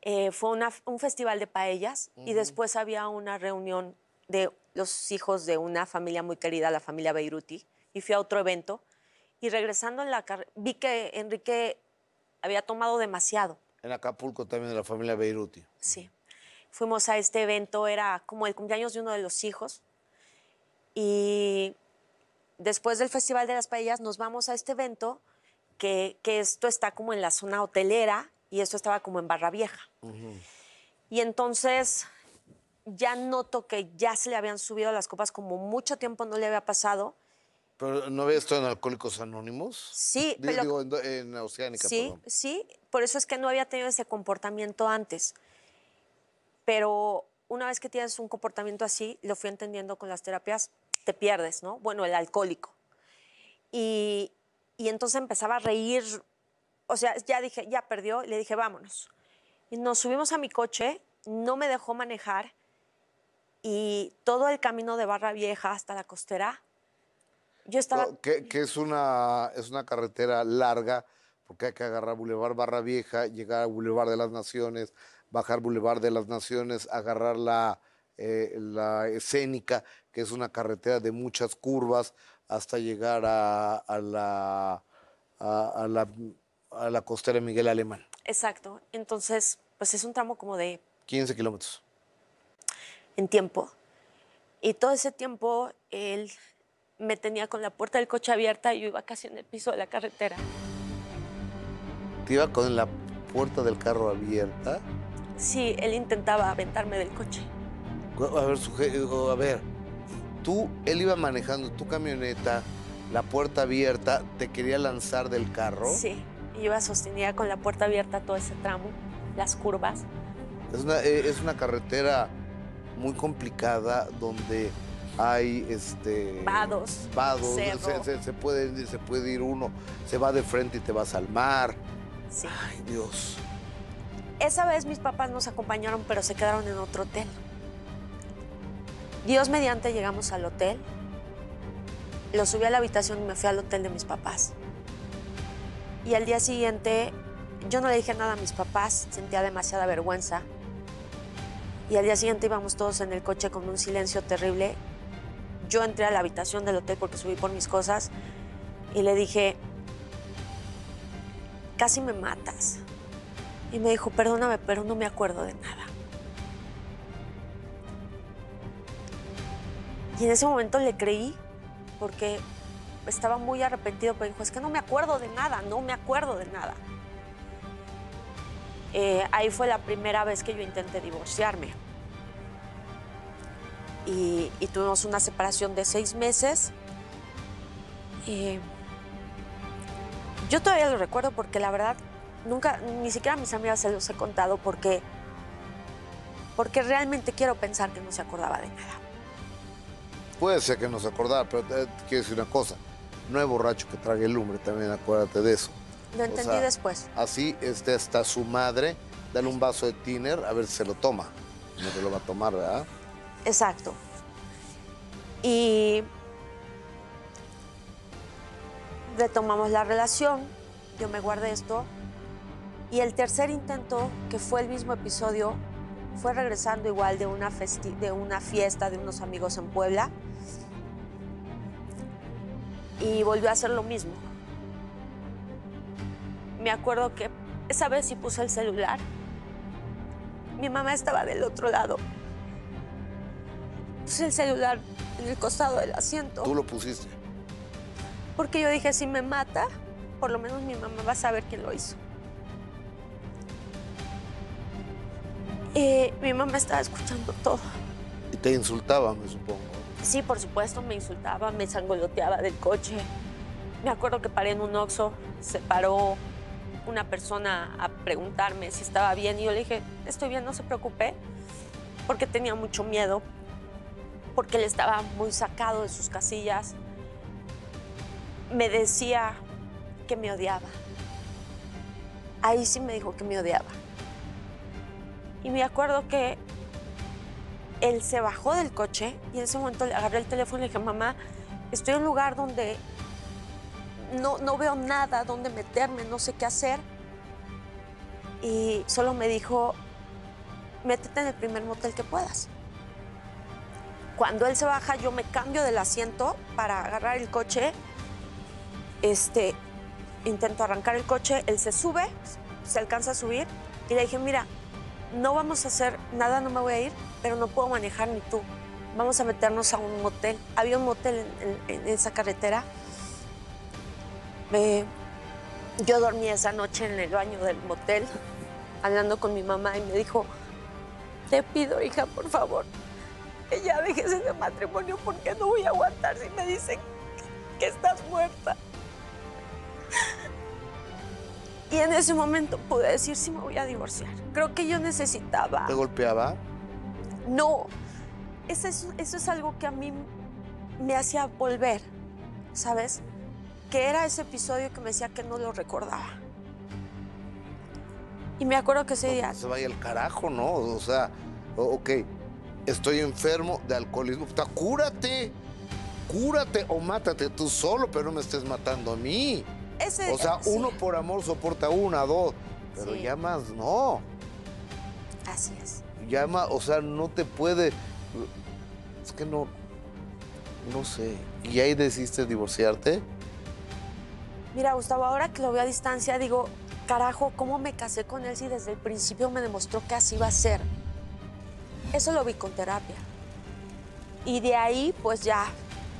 Speaker 2: Eh, fue una- un festival de paellas y después había una reunión de los hijos de una familia muy querida, la familia Beiruti, y fui a otro evento. Y regresando en la vi que Enrique había tomado demasiado.
Speaker 1: en Acapulco también de la familia Beiruti.
Speaker 2: Sí. Fuimos a este evento, era como el cumpleaños de uno de los hijos. Y después del Festival de las Paellas nos vamos a este evento, que, que esto está como en la zona hotelera y esto estaba como en Barra Vieja. Y entonces ya noto que ya se le habían subido las copas, como mucho tiempo no le había pasado.
Speaker 1: ¿Pero no había estado en Alcohólicos Anónimos?
Speaker 2: Sí, pero-
Speaker 1: Digo, en, en Oceánica,
Speaker 2: Sí,
Speaker 1: perdón.
Speaker 2: sí, por eso es que no había tenido ese comportamiento antes. Pero una vez que tienes un comportamiento así, lo fui entendiendo con las terapias, te pierdes, ¿no? Bueno, el alcohólico. Y, y entonces empezaba a reír, o sea, ya dije, ya perdió, le dije, vámonos. Y nos subimos a mi coche, no me dejó manejar, y todo el camino de Barra Vieja hasta la costera, yo estaba...
Speaker 1: Que, es, una, es una carretera larga, porque hay que agarrar Boulevard Barra Vieja, llegar a Boulevard de las Naciones, bajar Boulevard de las Naciones, agarrar la, eh, la escénica, que es una carretera de muchas curvas, hasta llegar a, la, a la, a la costera Miguel Alemán.
Speaker 2: Exacto. Entonces, pues es un tramo como de
Speaker 1: 15 kilómetros.
Speaker 2: en tiempo. Y todo ese tiempo él me tenía con la puerta del coche abierta y yo iba casi en el piso de la carretera.
Speaker 1: Te iba con la puerta del carro abierta.
Speaker 2: Sí, él intentaba aventarme del coche.
Speaker 1: A ver, suje- a ver, tú, él iba manejando tu camioneta, la puerta abierta, te quería lanzar del carro.
Speaker 2: Sí, y iba sostenida con la puerta abierta todo ese tramo, las curvas.
Speaker 1: Es una, eh, es una carretera muy complicada donde hay este
Speaker 2: Vados,
Speaker 1: vados, se, se- se puede, se puede ir uno, se va de frente y te vas al mar.
Speaker 2: Sí.
Speaker 1: Ay, Dios.
Speaker 2: Esa vez mis papás nos acompañaron, pero se quedaron en otro hotel. Dios mediante llegamos al hotel. Lo subí a la habitación y me fui al hotel de mis papás. Y al día siguiente yo no le dije nada a mis papás, sentía demasiada vergüenza. Y al día siguiente íbamos todos en el coche con un silencio terrible. Yo entré a la habitación del hotel porque subí por mis cosas y le dije, casi me matas. Y me dijo, perdóname, pero no me acuerdo de nada. Y en ese momento le creí porque estaba muy arrepentido, pero dijo, es que no me acuerdo de nada, no me acuerdo de nada. Eh, ahí fue la primera vez que yo intenté divorciarme. Y, tuvimos una separación de seis meses. Eh, yo todavía lo recuerdo porque la verdad nunca, ni siquiera a mis amigas se los he contado porque, porque realmente quiero pensar que no se acordaba de nada.
Speaker 1: Puede ser que no se acordara, pero te, te quiero decir una cosa. No hay borracho que trague el lumbre, también acuérdate de eso.
Speaker 2: Lo
Speaker 1: O
Speaker 2: entendí
Speaker 1: sea,
Speaker 2: después.
Speaker 1: Así este, está su madre, dale un vaso de tiner a ver si se lo toma. No se lo va a tomar, ¿verdad?
Speaker 2: Exacto. Y retomamos la relación, yo me guardé esto. Y el tercer intento, que fue el mismo episodio, fue regresando igual de una, festi- de una fiesta de unos amigos en Puebla. Y volvió a hacer lo mismo. Me acuerdo que esa vez sí puse el celular. Mi mamá estaba del otro lado. Puse el celular en el costado del asiento.
Speaker 1: Tú lo pusiste.
Speaker 2: Porque yo dije, si me mata, por lo menos mi mamá va a saber quién lo hizo. Eh, mi mamá estaba escuchando todo.
Speaker 1: Y te insultaba, me supongo.
Speaker 2: Sí, por supuesto, me insultaba, me sangoloteaba del coche. Me acuerdo que paré en un Oxxo, se paró una persona a preguntarme si estaba bien y yo le dije, estoy bien, no se preocupe, porque tenía mucho miedo, porque él estaba muy sacado de sus casillas. Me decía que me odiaba. Ahí sí me dijo que me odiaba. Y me acuerdo que él se bajó del coche y en ese momento le agarré el teléfono y le dije, mamá, estoy en un lugar donde no, no veo nada, donde meterme, no sé qué hacer. Y solo me dijo, métete en el primer motel que puedas. Cuando él se baja, yo me cambio del asiento para agarrar el coche. Este, intento arrancar el coche, él se sube, se alcanza a subir y le dije, mira, no vamos a hacer nada, no me voy a ir, pero no puedo manejar ni tú. Vamos a meternos a un motel. Había un motel en, esa carretera. Yo dormí esa noche en el baño del motel, hablando con mi mamá, y me dijo, te pido, hija, por favor, que ya dejes ese matrimonio porque no voy a aguantar si me dicen que estás muerta. Y en ese momento pude decir si me voy a divorciar. Creo que yo necesitaba.
Speaker 1: ¿Te golpeaba?
Speaker 2: No, eso es, eso es algo que a mí me hacía volver, ¿sabes? Que era ese episodio que me decía que no lo recordaba. Y me acuerdo que ese día,
Speaker 1: No se vaya al carajo, ¿no? O sea, ok, estoy enfermo de alcoholismo. Puta, cúrate. Cúrate o mátate tú solo, pero no me estés matando a mí.
Speaker 2: Ese,
Speaker 1: O sea,
Speaker 2: sí,
Speaker 1: uno por amor soporta una, dos, pero
Speaker 2: Sí.
Speaker 1: ya más no.
Speaker 2: Así es.
Speaker 1: Ya más, o sea, no te puede. Es que no. No sé. ¿Y ahí decidiste divorciarte?
Speaker 2: Mira, Gustavo, ahora que lo veo a distancia, digo, carajo, ¿cómo me casé con él si desde el principio me demostró que así iba a ser? Eso lo vi con terapia. Y de ahí, pues ya,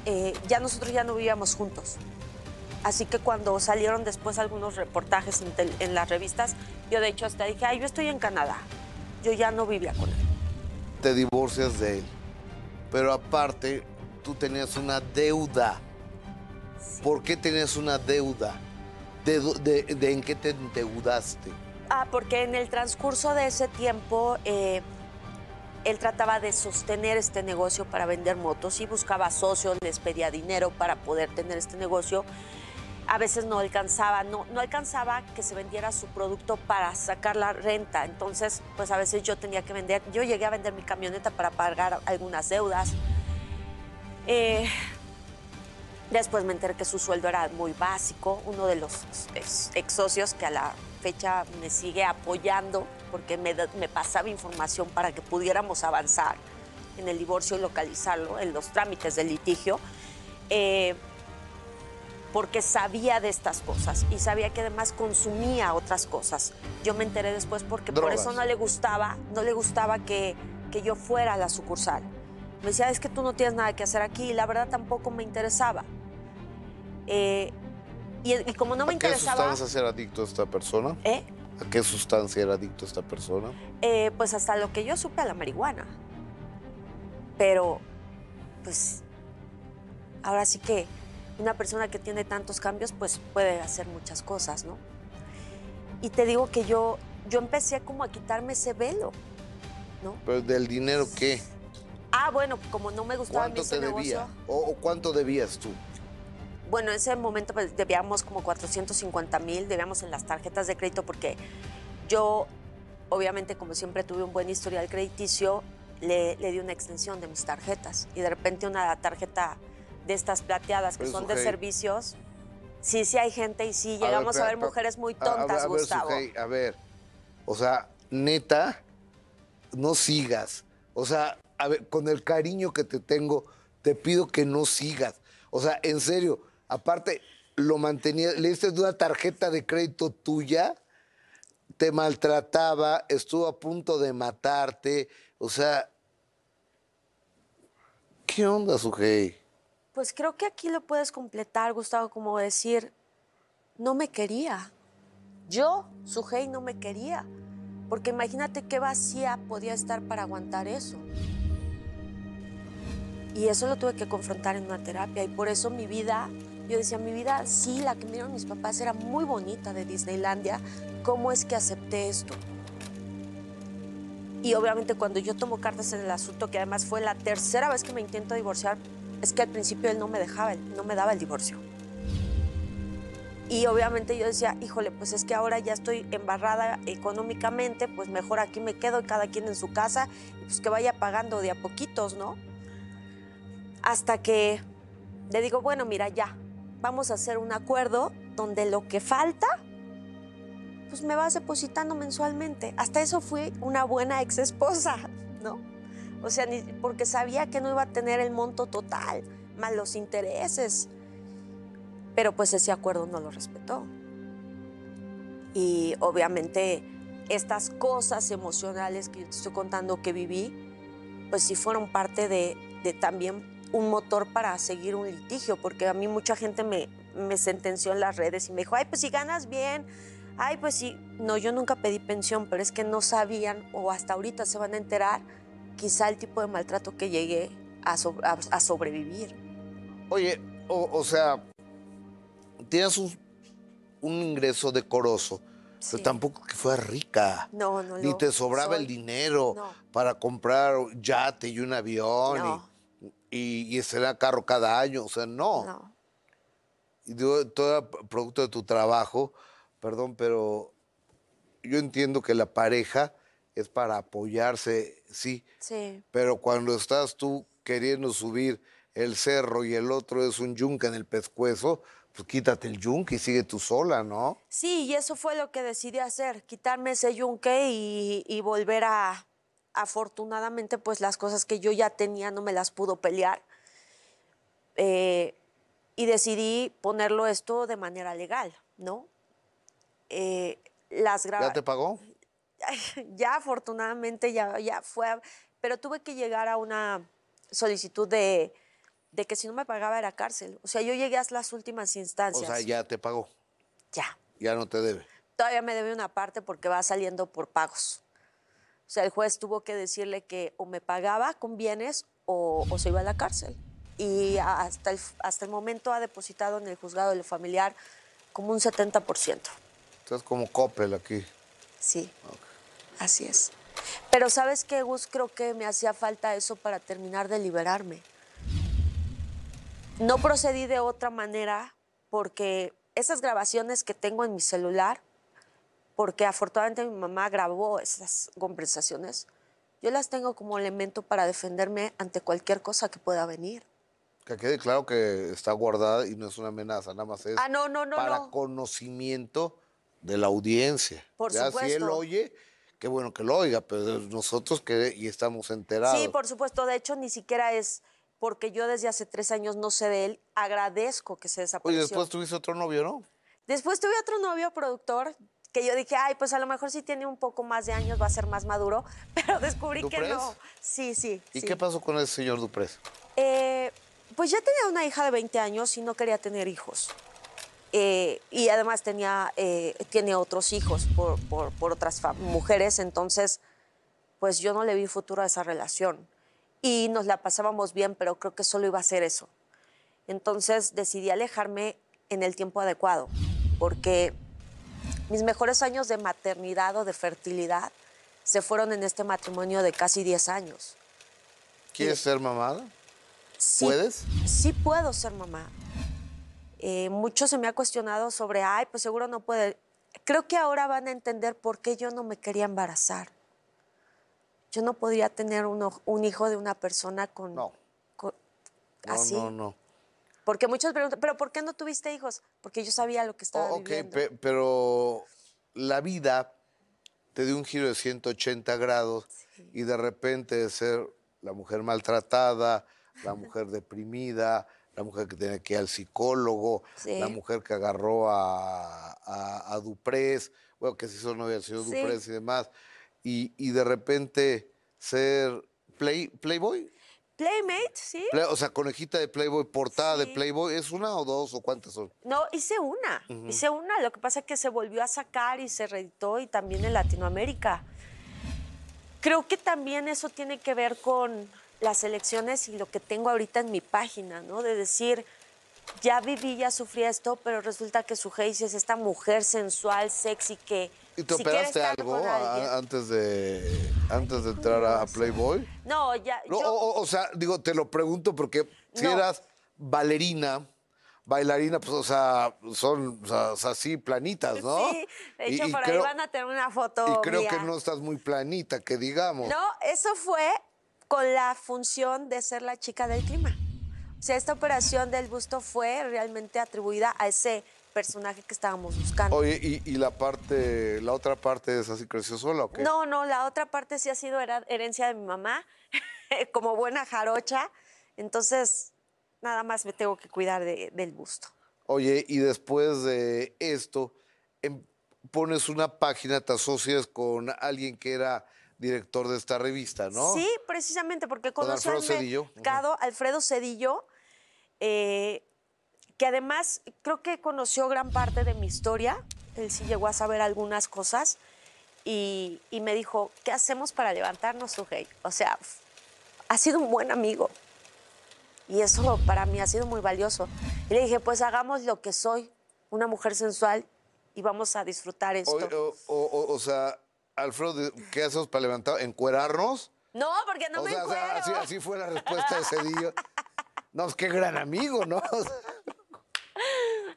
Speaker 2: eh, ya nosotros ya no vivíamos juntos. Así que cuando salieron después algunos reportajes en, tel- en las revistas, yo de hecho hasta dije, ay, yo estoy en Canadá. Yo ya no vivía con él.
Speaker 1: Te divorcias de él. Pero aparte, tú tenías una deuda. ¿Por qué tenías una deuda? ¿De, do- de- de en qué te endeudaste?
Speaker 2: Ah, porque en el transcurso de ese tiempo eh, él trataba de sostener este negocio para vender motos y buscaba socios, les pedía dinero para poder tener este negocio. A veces no alcanzaba, no, no alcanzaba que se vendiera su producto para sacar la renta. Entonces, pues a veces yo tenía que vender, yo llegué a vender mi camioneta para pagar algunas deudas. Eh, después me enteré que su sueldo era muy básico, uno de los ex, socios que a la fecha me sigue apoyando porque me, me pasaba información para que pudiéramos avanzar en el divorcio y localizarlo, en los trámites del litigio, eh, porque sabía de estas cosas y sabía que además consumía otras cosas. Yo me enteré después porque por eso no le gustaba, no le gustaba que, que yo fuera a la sucursal. Me decía, es que tú no tienes nada que hacer aquí y la verdad tampoco me interesaba. Eh, y, y como no me
Speaker 1: ¿A qué sustancia era adicto esta persona?
Speaker 2: ¿eh?
Speaker 1: ¿A qué sustancia era adicto esta persona?
Speaker 2: Eh, pues hasta lo que yo supe a la marihuana. Pero, pues, ahora sí que una persona que tiene tantos cambios, pues puede hacer muchas cosas, ¿no? Y te digo que yo, yo empecé como a quitarme ese velo, ¿no?
Speaker 1: ¿Pero del dinero qué?
Speaker 2: Ah, bueno, como no me gustaba
Speaker 1: ¿Cuánto
Speaker 2: ese
Speaker 1: te
Speaker 2: negocio.
Speaker 1: debía? ¿O, o cuánto debías tú?
Speaker 2: Bueno, en ese momento pues, debíamos como 450 mil, debíamos en las tarjetas de crédito porque yo, obviamente, como siempre tuve un buen historial crediticio, le, le di una extensión de mis tarjetas y de repente una tarjeta de estas plateadas que
Speaker 1: Pero,
Speaker 2: son de servicios, sí, sí hay gente y sí
Speaker 1: ver,
Speaker 2: llegamos a ver, mujeres muy
Speaker 1: a- a ver,
Speaker 2: tontas,
Speaker 1: a
Speaker 2: Gustavo.
Speaker 1: A ver, o sea, neta, no sigas. O sea, a ver, con el cariño que te tengo, te pido que no sigas. O sea, en serio, aparte, lo mantenía, le diste una tarjeta de crédito tuya, te maltrataba, estuvo a punto de matarte. O sea, ¿qué onda, Sujei?
Speaker 2: Pues creo que aquí lo puedes completar, Gustavo, como decir, no me quería. Yo, Sujei, no me quería. Porque imagínate qué vacía podía estar para aguantar eso. Y eso lo tuve que confrontar en una terapia. Y por eso mi vida, yo decía, mi vida, sí, la que vieron mis papás era muy bonita de Disneylandia. ¿Cómo es que acepté esto? Y obviamente cuando yo tomo cartas en el asunto, que además fue la tercera vez que me intento divorciar, es que al principio él no me dejaba, no me daba el divorcio. Y obviamente yo decía, híjole, pues es que ahora ya estoy embarrada económicamente, pues mejor aquí me quedo, cada quien en su casa, y pues que vaya pagando de a poquitos, ¿no? Hasta que le digo, bueno, mira, ya, vamos a hacer un acuerdo donde lo que falta, pues me vas depositando mensualmente. Hasta eso fui una buena ex esposa, ¿no? O sea, ni- porque sabía que no iba a tener el monto total, más los intereses. Pero pues ese acuerdo no lo respetó. Y obviamente estas cosas emocionales que yo te estoy contando que viví, pues sí fueron parte de, de también un motor para seguir un litigio, porque a mí mucha gente me, me sentenció en las redes y me dijo, ay, pues si ganas bien, ay, pues sí. No, yo nunca pedí pensión, pero es que no sabían o hasta ahorita se van a enterar quizá el tipo de maltrato que llegué a, so- a- a sobrevivir.
Speaker 1: Oye, o, o sea, tienes un, un ingreso decoroso,
Speaker 2: Sí.
Speaker 1: pero tampoco que fuera rica.
Speaker 2: No, no
Speaker 1: Ni te sobraba
Speaker 2: soy.
Speaker 1: el dinero
Speaker 2: No.
Speaker 1: para comprar un yate y un avión
Speaker 2: No.
Speaker 1: y, y, y carro cada año. O sea, no.
Speaker 2: No.
Speaker 1: Y digo, todo producto de tu trabajo, perdón, pero yo entiendo que la pareja es para apoyarse, sí,
Speaker 2: Sí.
Speaker 1: pero cuando estás tú queriendo subir el cerro y el otro es un yunque en el pescuezo, pues quítate el yunque y sigue tú sola, ¿no?
Speaker 2: Sí, y eso fue lo que decidí hacer, quitarme ese yunque y, y volver a, afortunadamente, pues las cosas que yo ya tenía no me las pudo pelear. Eh, y decidí ponerlo esto de manera legal, ¿no? Eh, las
Speaker 1: ¿Ya te pagó?
Speaker 2: ya afortunadamente ya, ya fue, pero tuve que llegar a una solicitud de, de que si no me pagaba era cárcel. O sea, yo llegué a las últimas
Speaker 1: O
Speaker 2: instancias.
Speaker 1: sea, ya te pagó,
Speaker 2: ya.
Speaker 1: ya no te debe.
Speaker 2: Todavía me debe una parte porque va saliendo por pagos. O sea, el juez tuvo que decirle que o me pagaba con bienes o, o se iba a la cárcel. Y hasta el, hasta el momento ha depositado en el juzgado de lo familiar como un 70%.
Speaker 1: Estás como Coppel aquí.
Speaker 2: Sí, así es. Pero ¿sabes qué, Gus? Creo que me hacía falta eso para terminar de liberarme. No procedí de otra manera porque esas grabaciones que tengo en mi celular, porque afortunadamente mi mamá grabó esas conversaciones, yo las tengo como elemento para defenderme ante cualquier cosa que pueda venir.
Speaker 1: Que quede claro que está guardada y no es una amenaza, nada más es
Speaker 2: Ah, no, no, no,
Speaker 1: para
Speaker 2: no.
Speaker 1: conocimiento de la audiencia.
Speaker 2: Por
Speaker 1: ya si él
Speaker 2: supuesto.
Speaker 1: oye, qué bueno que lo oiga, pero nosotros que y estamos enterados.
Speaker 2: Sí, por supuesto. De hecho, ni siquiera es porque yo desde hace tres años no sé de él. Agradezco que se
Speaker 1: Oye,
Speaker 2: desapareció.
Speaker 1: después tuviste otro novio, ¿no?
Speaker 2: Después tuve otro novio productor que yo dije, ay, pues a lo mejor si tiene un poco más de años va a ser más maduro, pero descubrí que no. Sí, sí.
Speaker 1: ¿Y
Speaker 2: sí.
Speaker 1: qué pasó con ese señor Duprés?
Speaker 2: Eh, pues ya tenía una hija de 20 años y no quería tener hijos. Eh, y además tenía, eh, tiene otros hijos por, por- por otras mujeres, entonces pues yo no le vi futuro a esa relación. Y nos la pasábamos bien, pero creo que solo iba a ser eso. Entonces decidí alejarme en el tiempo adecuado, porque mis mejores años de maternidad o de fertilidad se fueron en este matrimonio de casi 10 años.
Speaker 1: ¿Quieres ser mamada?
Speaker 2: Sí,
Speaker 1: ¿Puedes?
Speaker 2: Sí puedo ser mamá. Eh, mucho se me ha cuestionado sobre, ay, pues seguro no puede. Creo que ahora van a entender por qué yo no me quería embarazar. Yo no podría tener uno- un hijo de una persona con...
Speaker 1: No.
Speaker 2: con-
Speaker 1: No,
Speaker 2: así.
Speaker 1: no, no.
Speaker 2: Porque muchos preguntan, ¿pero por qué no tuviste hijos? Porque yo sabía lo que estaba
Speaker 1: Oh, ok,
Speaker 2: viviendo.
Speaker 1: pe- pero la vida te dio un giro de 180 grados y de repente de ser la mujer maltratada, la mujer deprimida, la mujer que tenía que ir al psicólogo,
Speaker 2: Sí.
Speaker 1: la mujer que agarró a, a, a Duprés, bueno, que se hizo novia del señor
Speaker 2: Sí.
Speaker 1: Duprés y demás, y, y de repente ser play, Playboy,
Speaker 2: Playmate, ¿sí?
Speaker 1: Play- o sea, conejita de Playboy, portada de. Playboy, ¿es una o dos o cuántas son?
Speaker 2: No, hice una, hice una. Lo que pasa es que se volvió a sacar y se reeditó y también en Latinoamérica. Creo que también eso tiene que ver con las elecciones y lo que tengo ahorita en mi página, ¿no? De decir, ya viví, ya sufrí esto, pero resulta que su Hayes es esta mujer sensual, sexy, que
Speaker 1: ¿Y te
Speaker 2: si
Speaker 1: operaste algo
Speaker 2: alguien-
Speaker 1: antes de antes de entrar a, Playboy?
Speaker 2: No, ya,
Speaker 1: No,
Speaker 2: yo-
Speaker 1: o, sea, digo, te lo pregunto porque si
Speaker 2: No.
Speaker 1: eras bailarina, bailarina, pues, o sea, son o sea, así planitas, ¿no?
Speaker 2: Sí, de hecho,
Speaker 1: y
Speaker 2: por
Speaker 1: creo-
Speaker 2: ahí van a tener una foto
Speaker 1: Y creo que no estás muy planita, que digamos.
Speaker 2: No, eso fue con la función de ser la chica del clima. O sea, esta operación del busto fue realmente atribuida a ese personaje que estábamos buscando.
Speaker 1: Oye, y, y la parte, la otra parte es así creció sola o qué?
Speaker 2: No, no, la otra parte sí ha sido herencia de mi mamá, como buena jarocha. Entonces, nada más me tengo que cuidar de- del busto.
Speaker 1: Oye, y después de esto, em- pones una página, te asocias con alguien que era director de esta revista, ¿no?
Speaker 2: Sí, precisamente porque
Speaker 1: Con
Speaker 2: conocí al
Speaker 1: Alfredo Cedillo.
Speaker 2: Mercado Alfredo Cedillo, eh, que además creo que conoció gran parte de mi historia. Él sí llegó a saber algunas cosas y, y me dijo, ¿qué hacemos para levantarnos, Sujei? O sea, ha sido un buen amigo. Y eso para mí ha sido muy valioso. Y le dije, pues hagamos lo que soy, una mujer sensual, y vamos a disfrutar esto.
Speaker 1: O, o- o- o sea, Alfredo, ¿qué hacemos para levantar? ¿Encuerarnos?
Speaker 2: no, porque no
Speaker 1: o
Speaker 2: me
Speaker 1: sea,
Speaker 2: encuero.
Speaker 1: así, así fue la respuesta de Cedillo. No, es qué gran amigo, ¿no?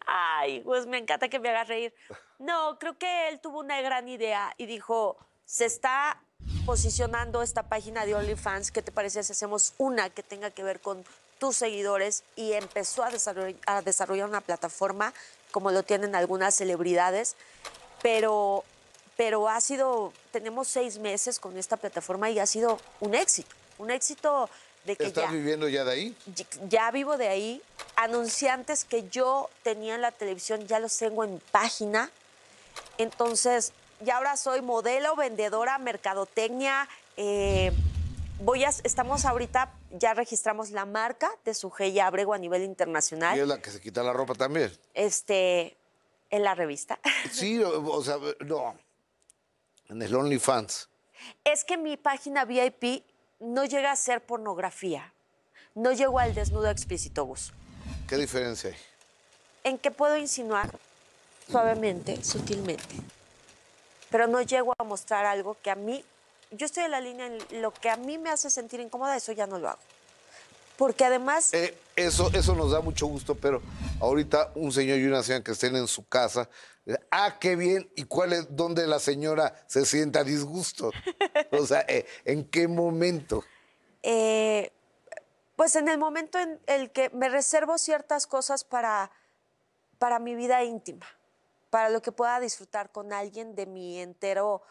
Speaker 2: Ay, pues me encanta que me hagas reír. No, creo que él tuvo una gran idea y dijo, se está posicionando esta página de OnlyFans, ¿qué te parece si hacemos una que tenga que ver con tus seguidores? Y empezó a desarroll- a desarrollar, una plataforma como lo tienen algunas celebridades, pero, pero ha sido, tenemos seis meses con esta plataforma y ha sido un éxito, un éxito de que
Speaker 1: ¿Estás
Speaker 2: ya
Speaker 1: viviendo ya de ahí?
Speaker 2: y- ya vivo de ahí. Anunciantes que yo tenía en la televisión ya los tengo en mi página. Entonces, ya ahora soy modelo, vendedora, mercadotecnia. eh, voy a, estamos ahorita, ya registramos la marca de Sujeya Abrego a nivel
Speaker 1: Y
Speaker 2: internacional.
Speaker 1: es la que se quita la ropa también.
Speaker 2: Este, en la revista.
Speaker 1: Sí, o, o sea, no. En el OnlyFans.
Speaker 2: es que mi página VIP no llega a ser pornografía. No llego al desnudo explícito, Gus.
Speaker 1: ¿Qué diferencia hay?
Speaker 2: en que puedo insinuar suavemente, sutilmente, pero no llego a mostrar algo que a mí, yo estoy en la línea en lo que a mí me hace sentir incómoda, eso ya no lo hago. Porque además,
Speaker 1: Eh, eso, eso nos da mucho gusto, pero ahorita un señor y una señora que estén en su casa, ah, qué bien, ¿y cuál es, dónde la señora se sienta disgusto? O sea, eh, ¿en qué momento?
Speaker 2: eh, Pues en el momento en el que me reservo ciertas cosas para, para mi vida íntima, para lo que pueda disfrutar con alguien de mi entero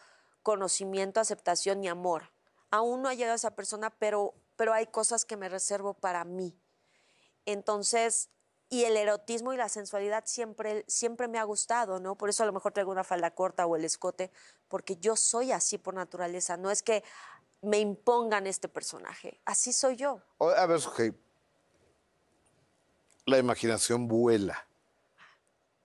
Speaker 2: conocimiento, aceptación y amor. Aún no ha llegado esa persona, pero, pero hay cosas que me reservo para mí. Entonces, y el erotismo y la sensualidad siempre, siempre me ha gustado, ¿no? Por eso a lo mejor traigo una falda corta o el escote, porque yo soy así por naturaleza. No es que me impongan este personaje. Así soy yo.
Speaker 1: A ver, Sujei, la imaginación vuela.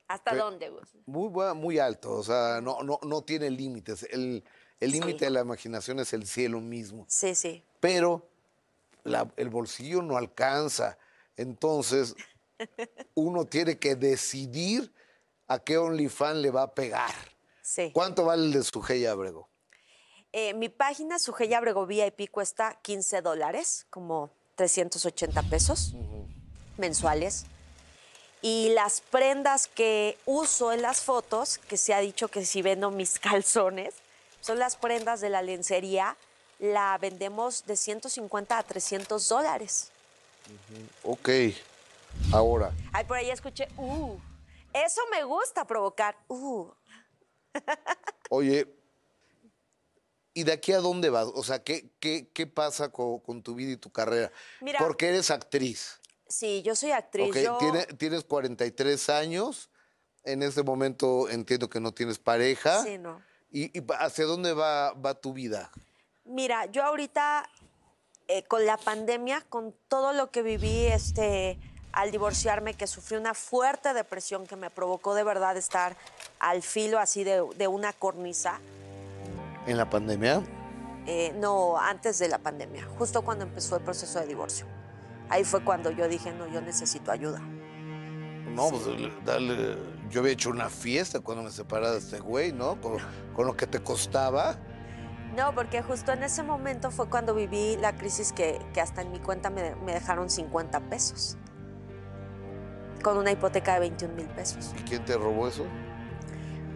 Speaker 2: ¿Hasta dónde?
Speaker 1: Muy, muy alto, o sea, no, no, no tiene límites. El límite de la imaginación es el cielo mismo.
Speaker 2: Sí, sí.
Speaker 1: Pero el bolsillo no alcanza. Entonces, uno tiene que decidir a qué OnlyFans le va a pegar.
Speaker 2: Sí.
Speaker 1: ¿Cuánto vale el de Sujei Abrego?
Speaker 2: Eh, mi página Sujei Abrego VIP cuesta 15 dólares, como 380 pesos mensuales. Y las prendas que uso en las fotos, que se ha dicho que si vendo mis calzones, son las prendas de la lencería, la vendemos de 150 a 300 dólares.
Speaker 1: Ok, ahora.
Speaker 2: Ay, por ahí escuché, uh, eso me gusta provocar, uh.
Speaker 1: Oye, ¿y de aquí a dónde vas? O sea, ¿qué, qué, pasa con, tu vida y tu carrera? Porque eres actriz.
Speaker 2: Sí, yo soy actriz.
Speaker 1: tienes 43 años. En este momento entiendo que no tienes pareja.
Speaker 2: Sí, no.
Speaker 1: ¿Y, hacia dónde va, va tu vida?
Speaker 2: Mira, yo ahorita eh, con la pandemia, con todo lo que viví este, al divorciarme, que sufrí una fuerte depresión que me provocó de verdad estar al filo así de, una cornisa.
Speaker 1: ¿En la pandemia?
Speaker 2: Eh, no, antes de la pandemia, justo cuando empezó el proceso de divorcio. Ahí fue cuando yo dije, no, yo necesito ayuda.
Speaker 1: No, pues dale, yo había hecho una fiesta cuando me separé de este güey, ¿no? Con, con lo que te costaba.
Speaker 2: No, porque justo en ese momento fue cuando viví la crisis que, hasta en mi cuenta me, dejaron 50 pesos. Con una hipoteca de 21 mil pesos.
Speaker 1: ¿Y quién te robó eso?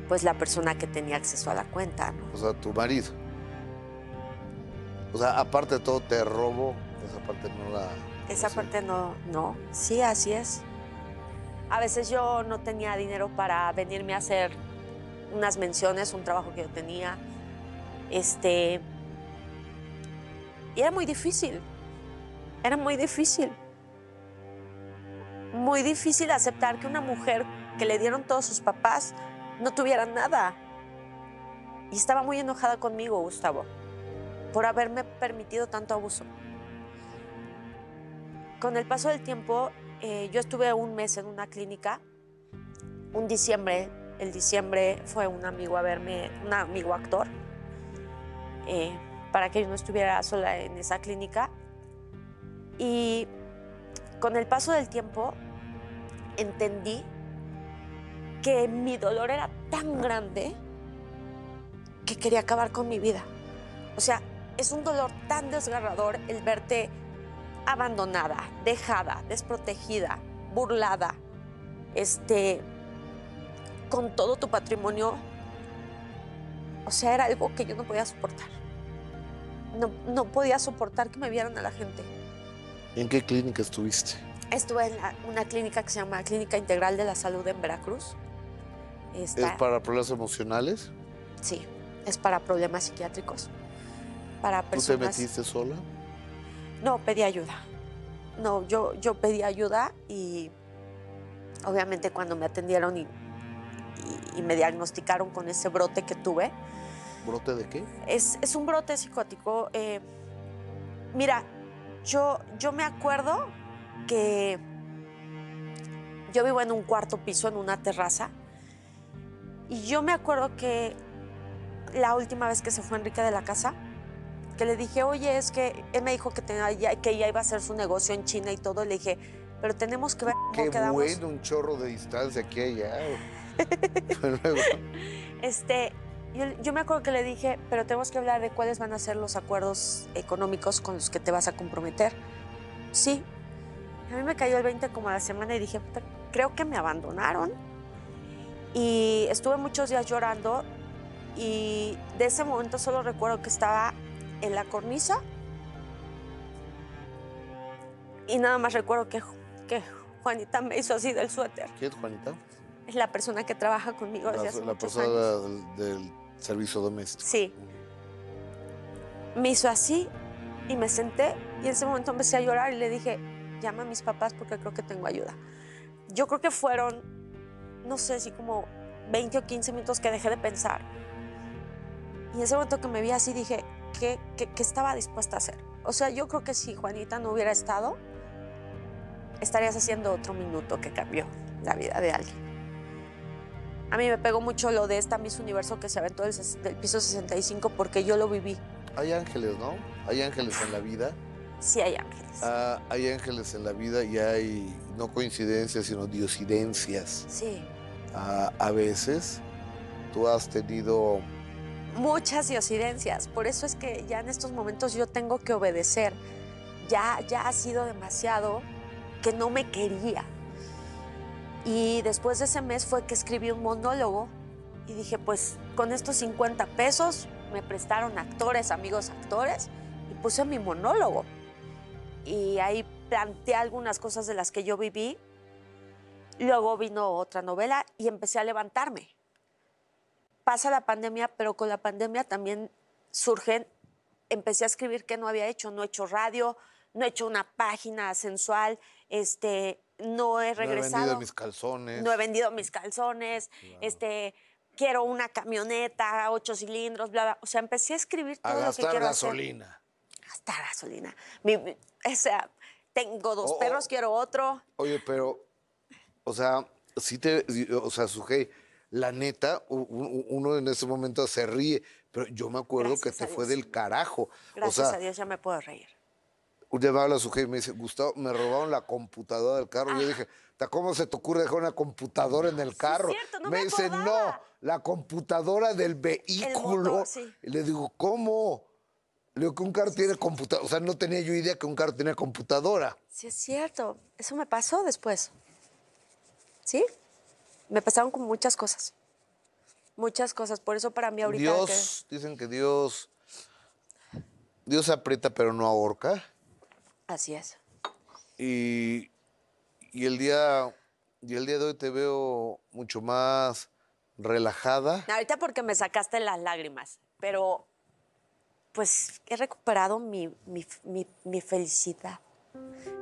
Speaker 2: Pues la persona que tenía acceso a la cuenta, ¿no?
Speaker 1: O sea, tu marido. O sea, aparte de todo, te robó. Esa parte no la.
Speaker 2: Esa parte no, no. Sí, así es. A veces yo no tenía dinero para venirme a hacer unas menciones, un trabajo que yo tenía este, y era muy difícil, era muy difícil. Muy difícil aceptar que una mujer que le dieron todos sus papás no tuviera nada. Y estaba muy enojada conmigo, Gustavo, por haberme permitido tanto abuso. Con el paso del tiempo, eh, yo estuve un mes en una clínica. Un diciembre, el diciembre fue un amigo a verme, un amigo actor eh, para que yo no estuviera sola en esa clínica. Y con el paso del tiempo entendí que mi dolor era tan grande que quería acabar con mi vida. O sea, es un dolor tan desgarrador el verte abandonada, dejada, desprotegida, burlada, este, con todo tu patrimonio o sea, era algo que yo no podía soportar. No, no podía soportar que me vieran a la gente.
Speaker 1: ¿En qué clínica estuviste?
Speaker 2: Estuve en una clínica que se llama Clínica Integral de la Salud en Veracruz.
Speaker 1: ¿Es para problemas emocionales?
Speaker 2: Sí, es para problemas psiquiátricos. Para personas...
Speaker 1: ¿Tú te metiste sola?
Speaker 2: No, pedí ayuda. No, yo, yo pedí ayuda y obviamente cuando me atendieron y y, me diagnosticaron con ese brote que tuve.
Speaker 1: ¿Brote de qué?
Speaker 2: Es, es un brote psicótico. Eh, mira, yo, yo me acuerdo que yo vivo en un cuarto piso, en una terraza, y yo me acuerdo que la última vez que se fue Enrique de la casa, que le dije, oye, es que él me dijo que, tenía, que ya iba a hacer su negocio en China y todo, le dije, pero tenemos que ver
Speaker 1: cómo Qué bueno, un chorro de distancia aquí allá.
Speaker 2: este, yo, me acuerdo que le dije, pero tenemos que hablar de cuáles van a ser los acuerdos económicos con los que te vas a comprometer. Sí. A mí me cayó el 20 como a la semana y dije, creo que me abandonaron. Y estuve muchos días llorando y de ese momento solo recuerdo que estaba en la cornisa Y nada más recuerdo que, que Juanita me hizo así del suéter.
Speaker 1: ¿Quién es Juanita?
Speaker 2: Es la persona que trabaja conmigo desde
Speaker 1: La,
Speaker 2: hace
Speaker 1: la
Speaker 2: muchos
Speaker 1: persona
Speaker 2: años.
Speaker 1: del servicio doméstico.
Speaker 2: Sí. Me hizo así y me senté y en ese momento empecé a llorar y le dije, llama a mis papás porque creo que tengo ayuda. Yo creo que fueron, no sé si como 20 o 15 minutos que dejé de pensar. Y en ese momento que me vi así dije, ¿qué, qué, qué estaba dispuesta a hacer? O sea, yo creo que si Juanita no hubiera estado, estarías haciendo otro minuto que cambió la vida de alguien. A mí me pegó mucho lo de esta Miss Universo que se aventó del, del piso 65 porque yo lo viví.
Speaker 1: Hay ángeles, ¿no? Hay ángeles en la vida.
Speaker 2: Sí hay ángeles.
Speaker 1: Ah, hay ángeles en la vida y hay no coincidencias, sino diosidencias.
Speaker 2: Sí.
Speaker 1: Ah, a veces tú has tenido
Speaker 2: Muchas diosidencias. Por eso es que ya en estos momentos yo tengo que obedecer. Ya, ya ha sido demasiado que no me quería. Y después de ese mes fue que escribí un monólogo y dije, pues con estos 50 pesos me prestaron actores, amigos actores, y puse mi monólogo. Y ahí planteé algunas cosas de las que yo viví. Luego vino otra novela y empecé a levantarme. Pasa la pandemia, pero con la pandemia también surgen, empecé a escribir que no había hecho, no he hecho radio, no he hecho una página sensual, este, no he
Speaker 1: no he
Speaker 2: regresado.
Speaker 1: vendido mis calzones.
Speaker 2: No he vendido mis calzones, este, quiero una camioneta, ocho cilindros, bla, bla. O sea, empecé a escribir
Speaker 1: a
Speaker 2: todo lo que quiero hacer.
Speaker 1: gasolina.
Speaker 2: Gastar gasolina. Mi- mi- o sea, tengo dos
Speaker 1: Oh, oh.
Speaker 2: perros, quiero otro.
Speaker 1: Oye, pero, o sea, sí te, o sea, Sujei, la neta, uno en ese momento se ríe, pero yo me acuerdo
Speaker 2: Gracias
Speaker 1: que te fue del carajo.
Speaker 2: Gracias
Speaker 1: o sea,
Speaker 2: a Dios ya me puedo reír.
Speaker 1: Un día me habla Sujei y me dice, Gustavo, me robaron la computadora del carro. Y yo dije, "Ta, ¿cómo se te ocurre dejar una computadora en el carro?
Speaker 2: cierto, no
Speaker 1: me
Speaker 2: me
Speaker 1: dice, no, la computadora del vehículo.
Speaker 2: motor, sí.
Speaker 1: Y le digo, ¿cómo? Le digo que un carro tiene computadora. O sea, no tenía yo idea que un carro tenía computadora.
Speaker 2: Sí, es cierto. Eso me pasó después. ¿Sí? Me pasaron con muchas cosas. Muchas cosas. Por eso para mí ahorita...
Speaker 1: Dios, dicen que Dios, Dios aprieta pero no ahorca.
Speaker 2: Así es.
Speaker 1: Y, y el día, y el día de hoy te veo mucho más relajada.
Speaker 2: Ahorita porque me sacaste las lágrimas, pero pues he recuperado mi, mi- mi- mi felicidad,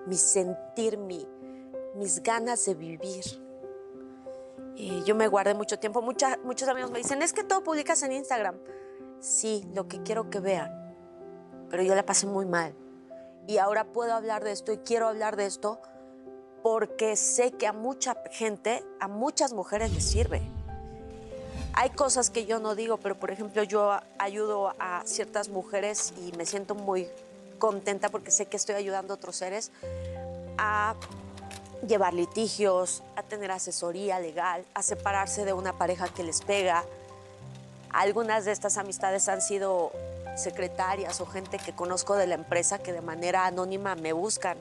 Speaker 2: mi sentir, mi- mis ganas de vivir. Y yo me guardé mucho tiempo. Mucha- muchos amigos me dicen, es que todo publicas en Instagram. Sí, lo que quiero que vean. Pero yo la pasé muy mal. Y ahora puedo hablar de esto y quiero hablar de esto porque sé que a mucha gente, a muchas mujeres les sirve. Hay cosas que yo no digo, pero por ejemplo yo ayudo a ciertas mujeres y me siento muy contenta porque sé que estoy ayudando a otros seres a llevar litigios, a tener asesoría legal, a separarse de una pareja que les pega. Algunas de estas amistades han sido secretarias o gente que conozco de la empresa que de manera anónima me buscan.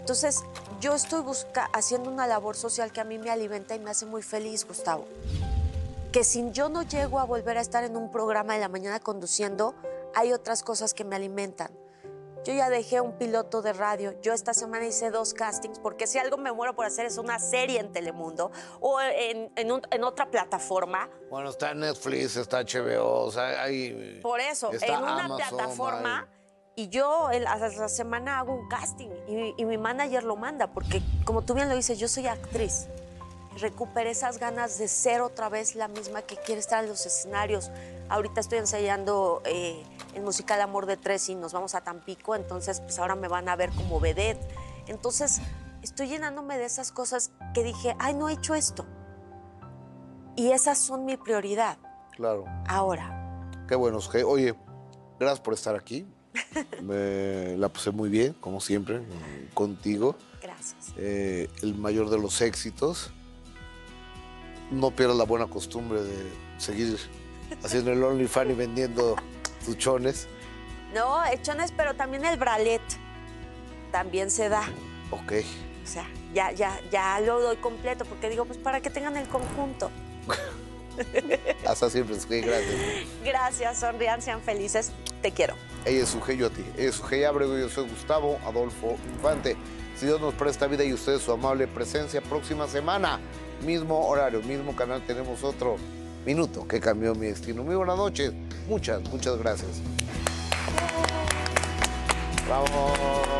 Speaker 2: Entonces, yo estoy busca haciendo una labor social que a mí me alimenta y me hace muy feliz, Gustavo que sin yo no llego a volver a estar en un programa de la mañana conduciendo, hay otras cosas que me alimentan. Yo ya dejé un piloto de radio. Yo esta semana hice dos castings porque si algo me muero por hacer es una serie en Telemundo o en, en un- en otra plataforma.
Speaker 1: Bueno, está Netflix, está HBO, o sea, hay...
Speaker 2: Por eso, en una
Speaker 1: Amazon,
Speaker 2: plataforma.
Speaker 1: hay-
Speaker 2: Y yo el- a la semana hago un casting y, y mi manager lo manda porque, como tú bien lo dices, yo soy actriz. Recuperé esas ganas de ser otra vez la misma que quiere estar en los escenarios. Ahorita estoy ensayando eh, el musical Amor de Tres y nos vamos a Tampico, entonces pues ahora me van a ver como vedette. Entonces estoy llenándome de esas cosas que dije, ay, no he hecho esto. Y esas son mi prioridad
Speaker 1: Claro.
Speaker 2: ahora.
Speaker 1: Qué bueno, Sujei. Oye, gracias por estar aquí. Me la pasé muy bien, como siempre, contigo.
Speaker 2: Gracias.
Speaker 1: Eh, el mayor de los éxitos. No pierdas la buena costumbre de seguir haciendo el OnlyFans y vendiendo tus chones.
Speaker 2: No, chones, pero también el bralet también se da.
Speaker 1: Ok.
Speaker 2: O sea, ya, ya, ya lo doy completo, porque digo, pues para que tengan el conjunto.
Speaker 1: Hasta siempre, sí, gracias.
Speaker 2: Gracias, sonrían, sean felices. Te quiero.
Speaker 1: Ella es su yo a ti. Ella es su Abrego, yo soy Gustavo Adolfo Infante. Si Dios nos presta vida y ustedes su amable presencia, próxima semana, mismo horario, mismo canal, tenemos otro minuto que cambió mi destino. Muy buenas noches. Muchas, muchas gracias. Bravo.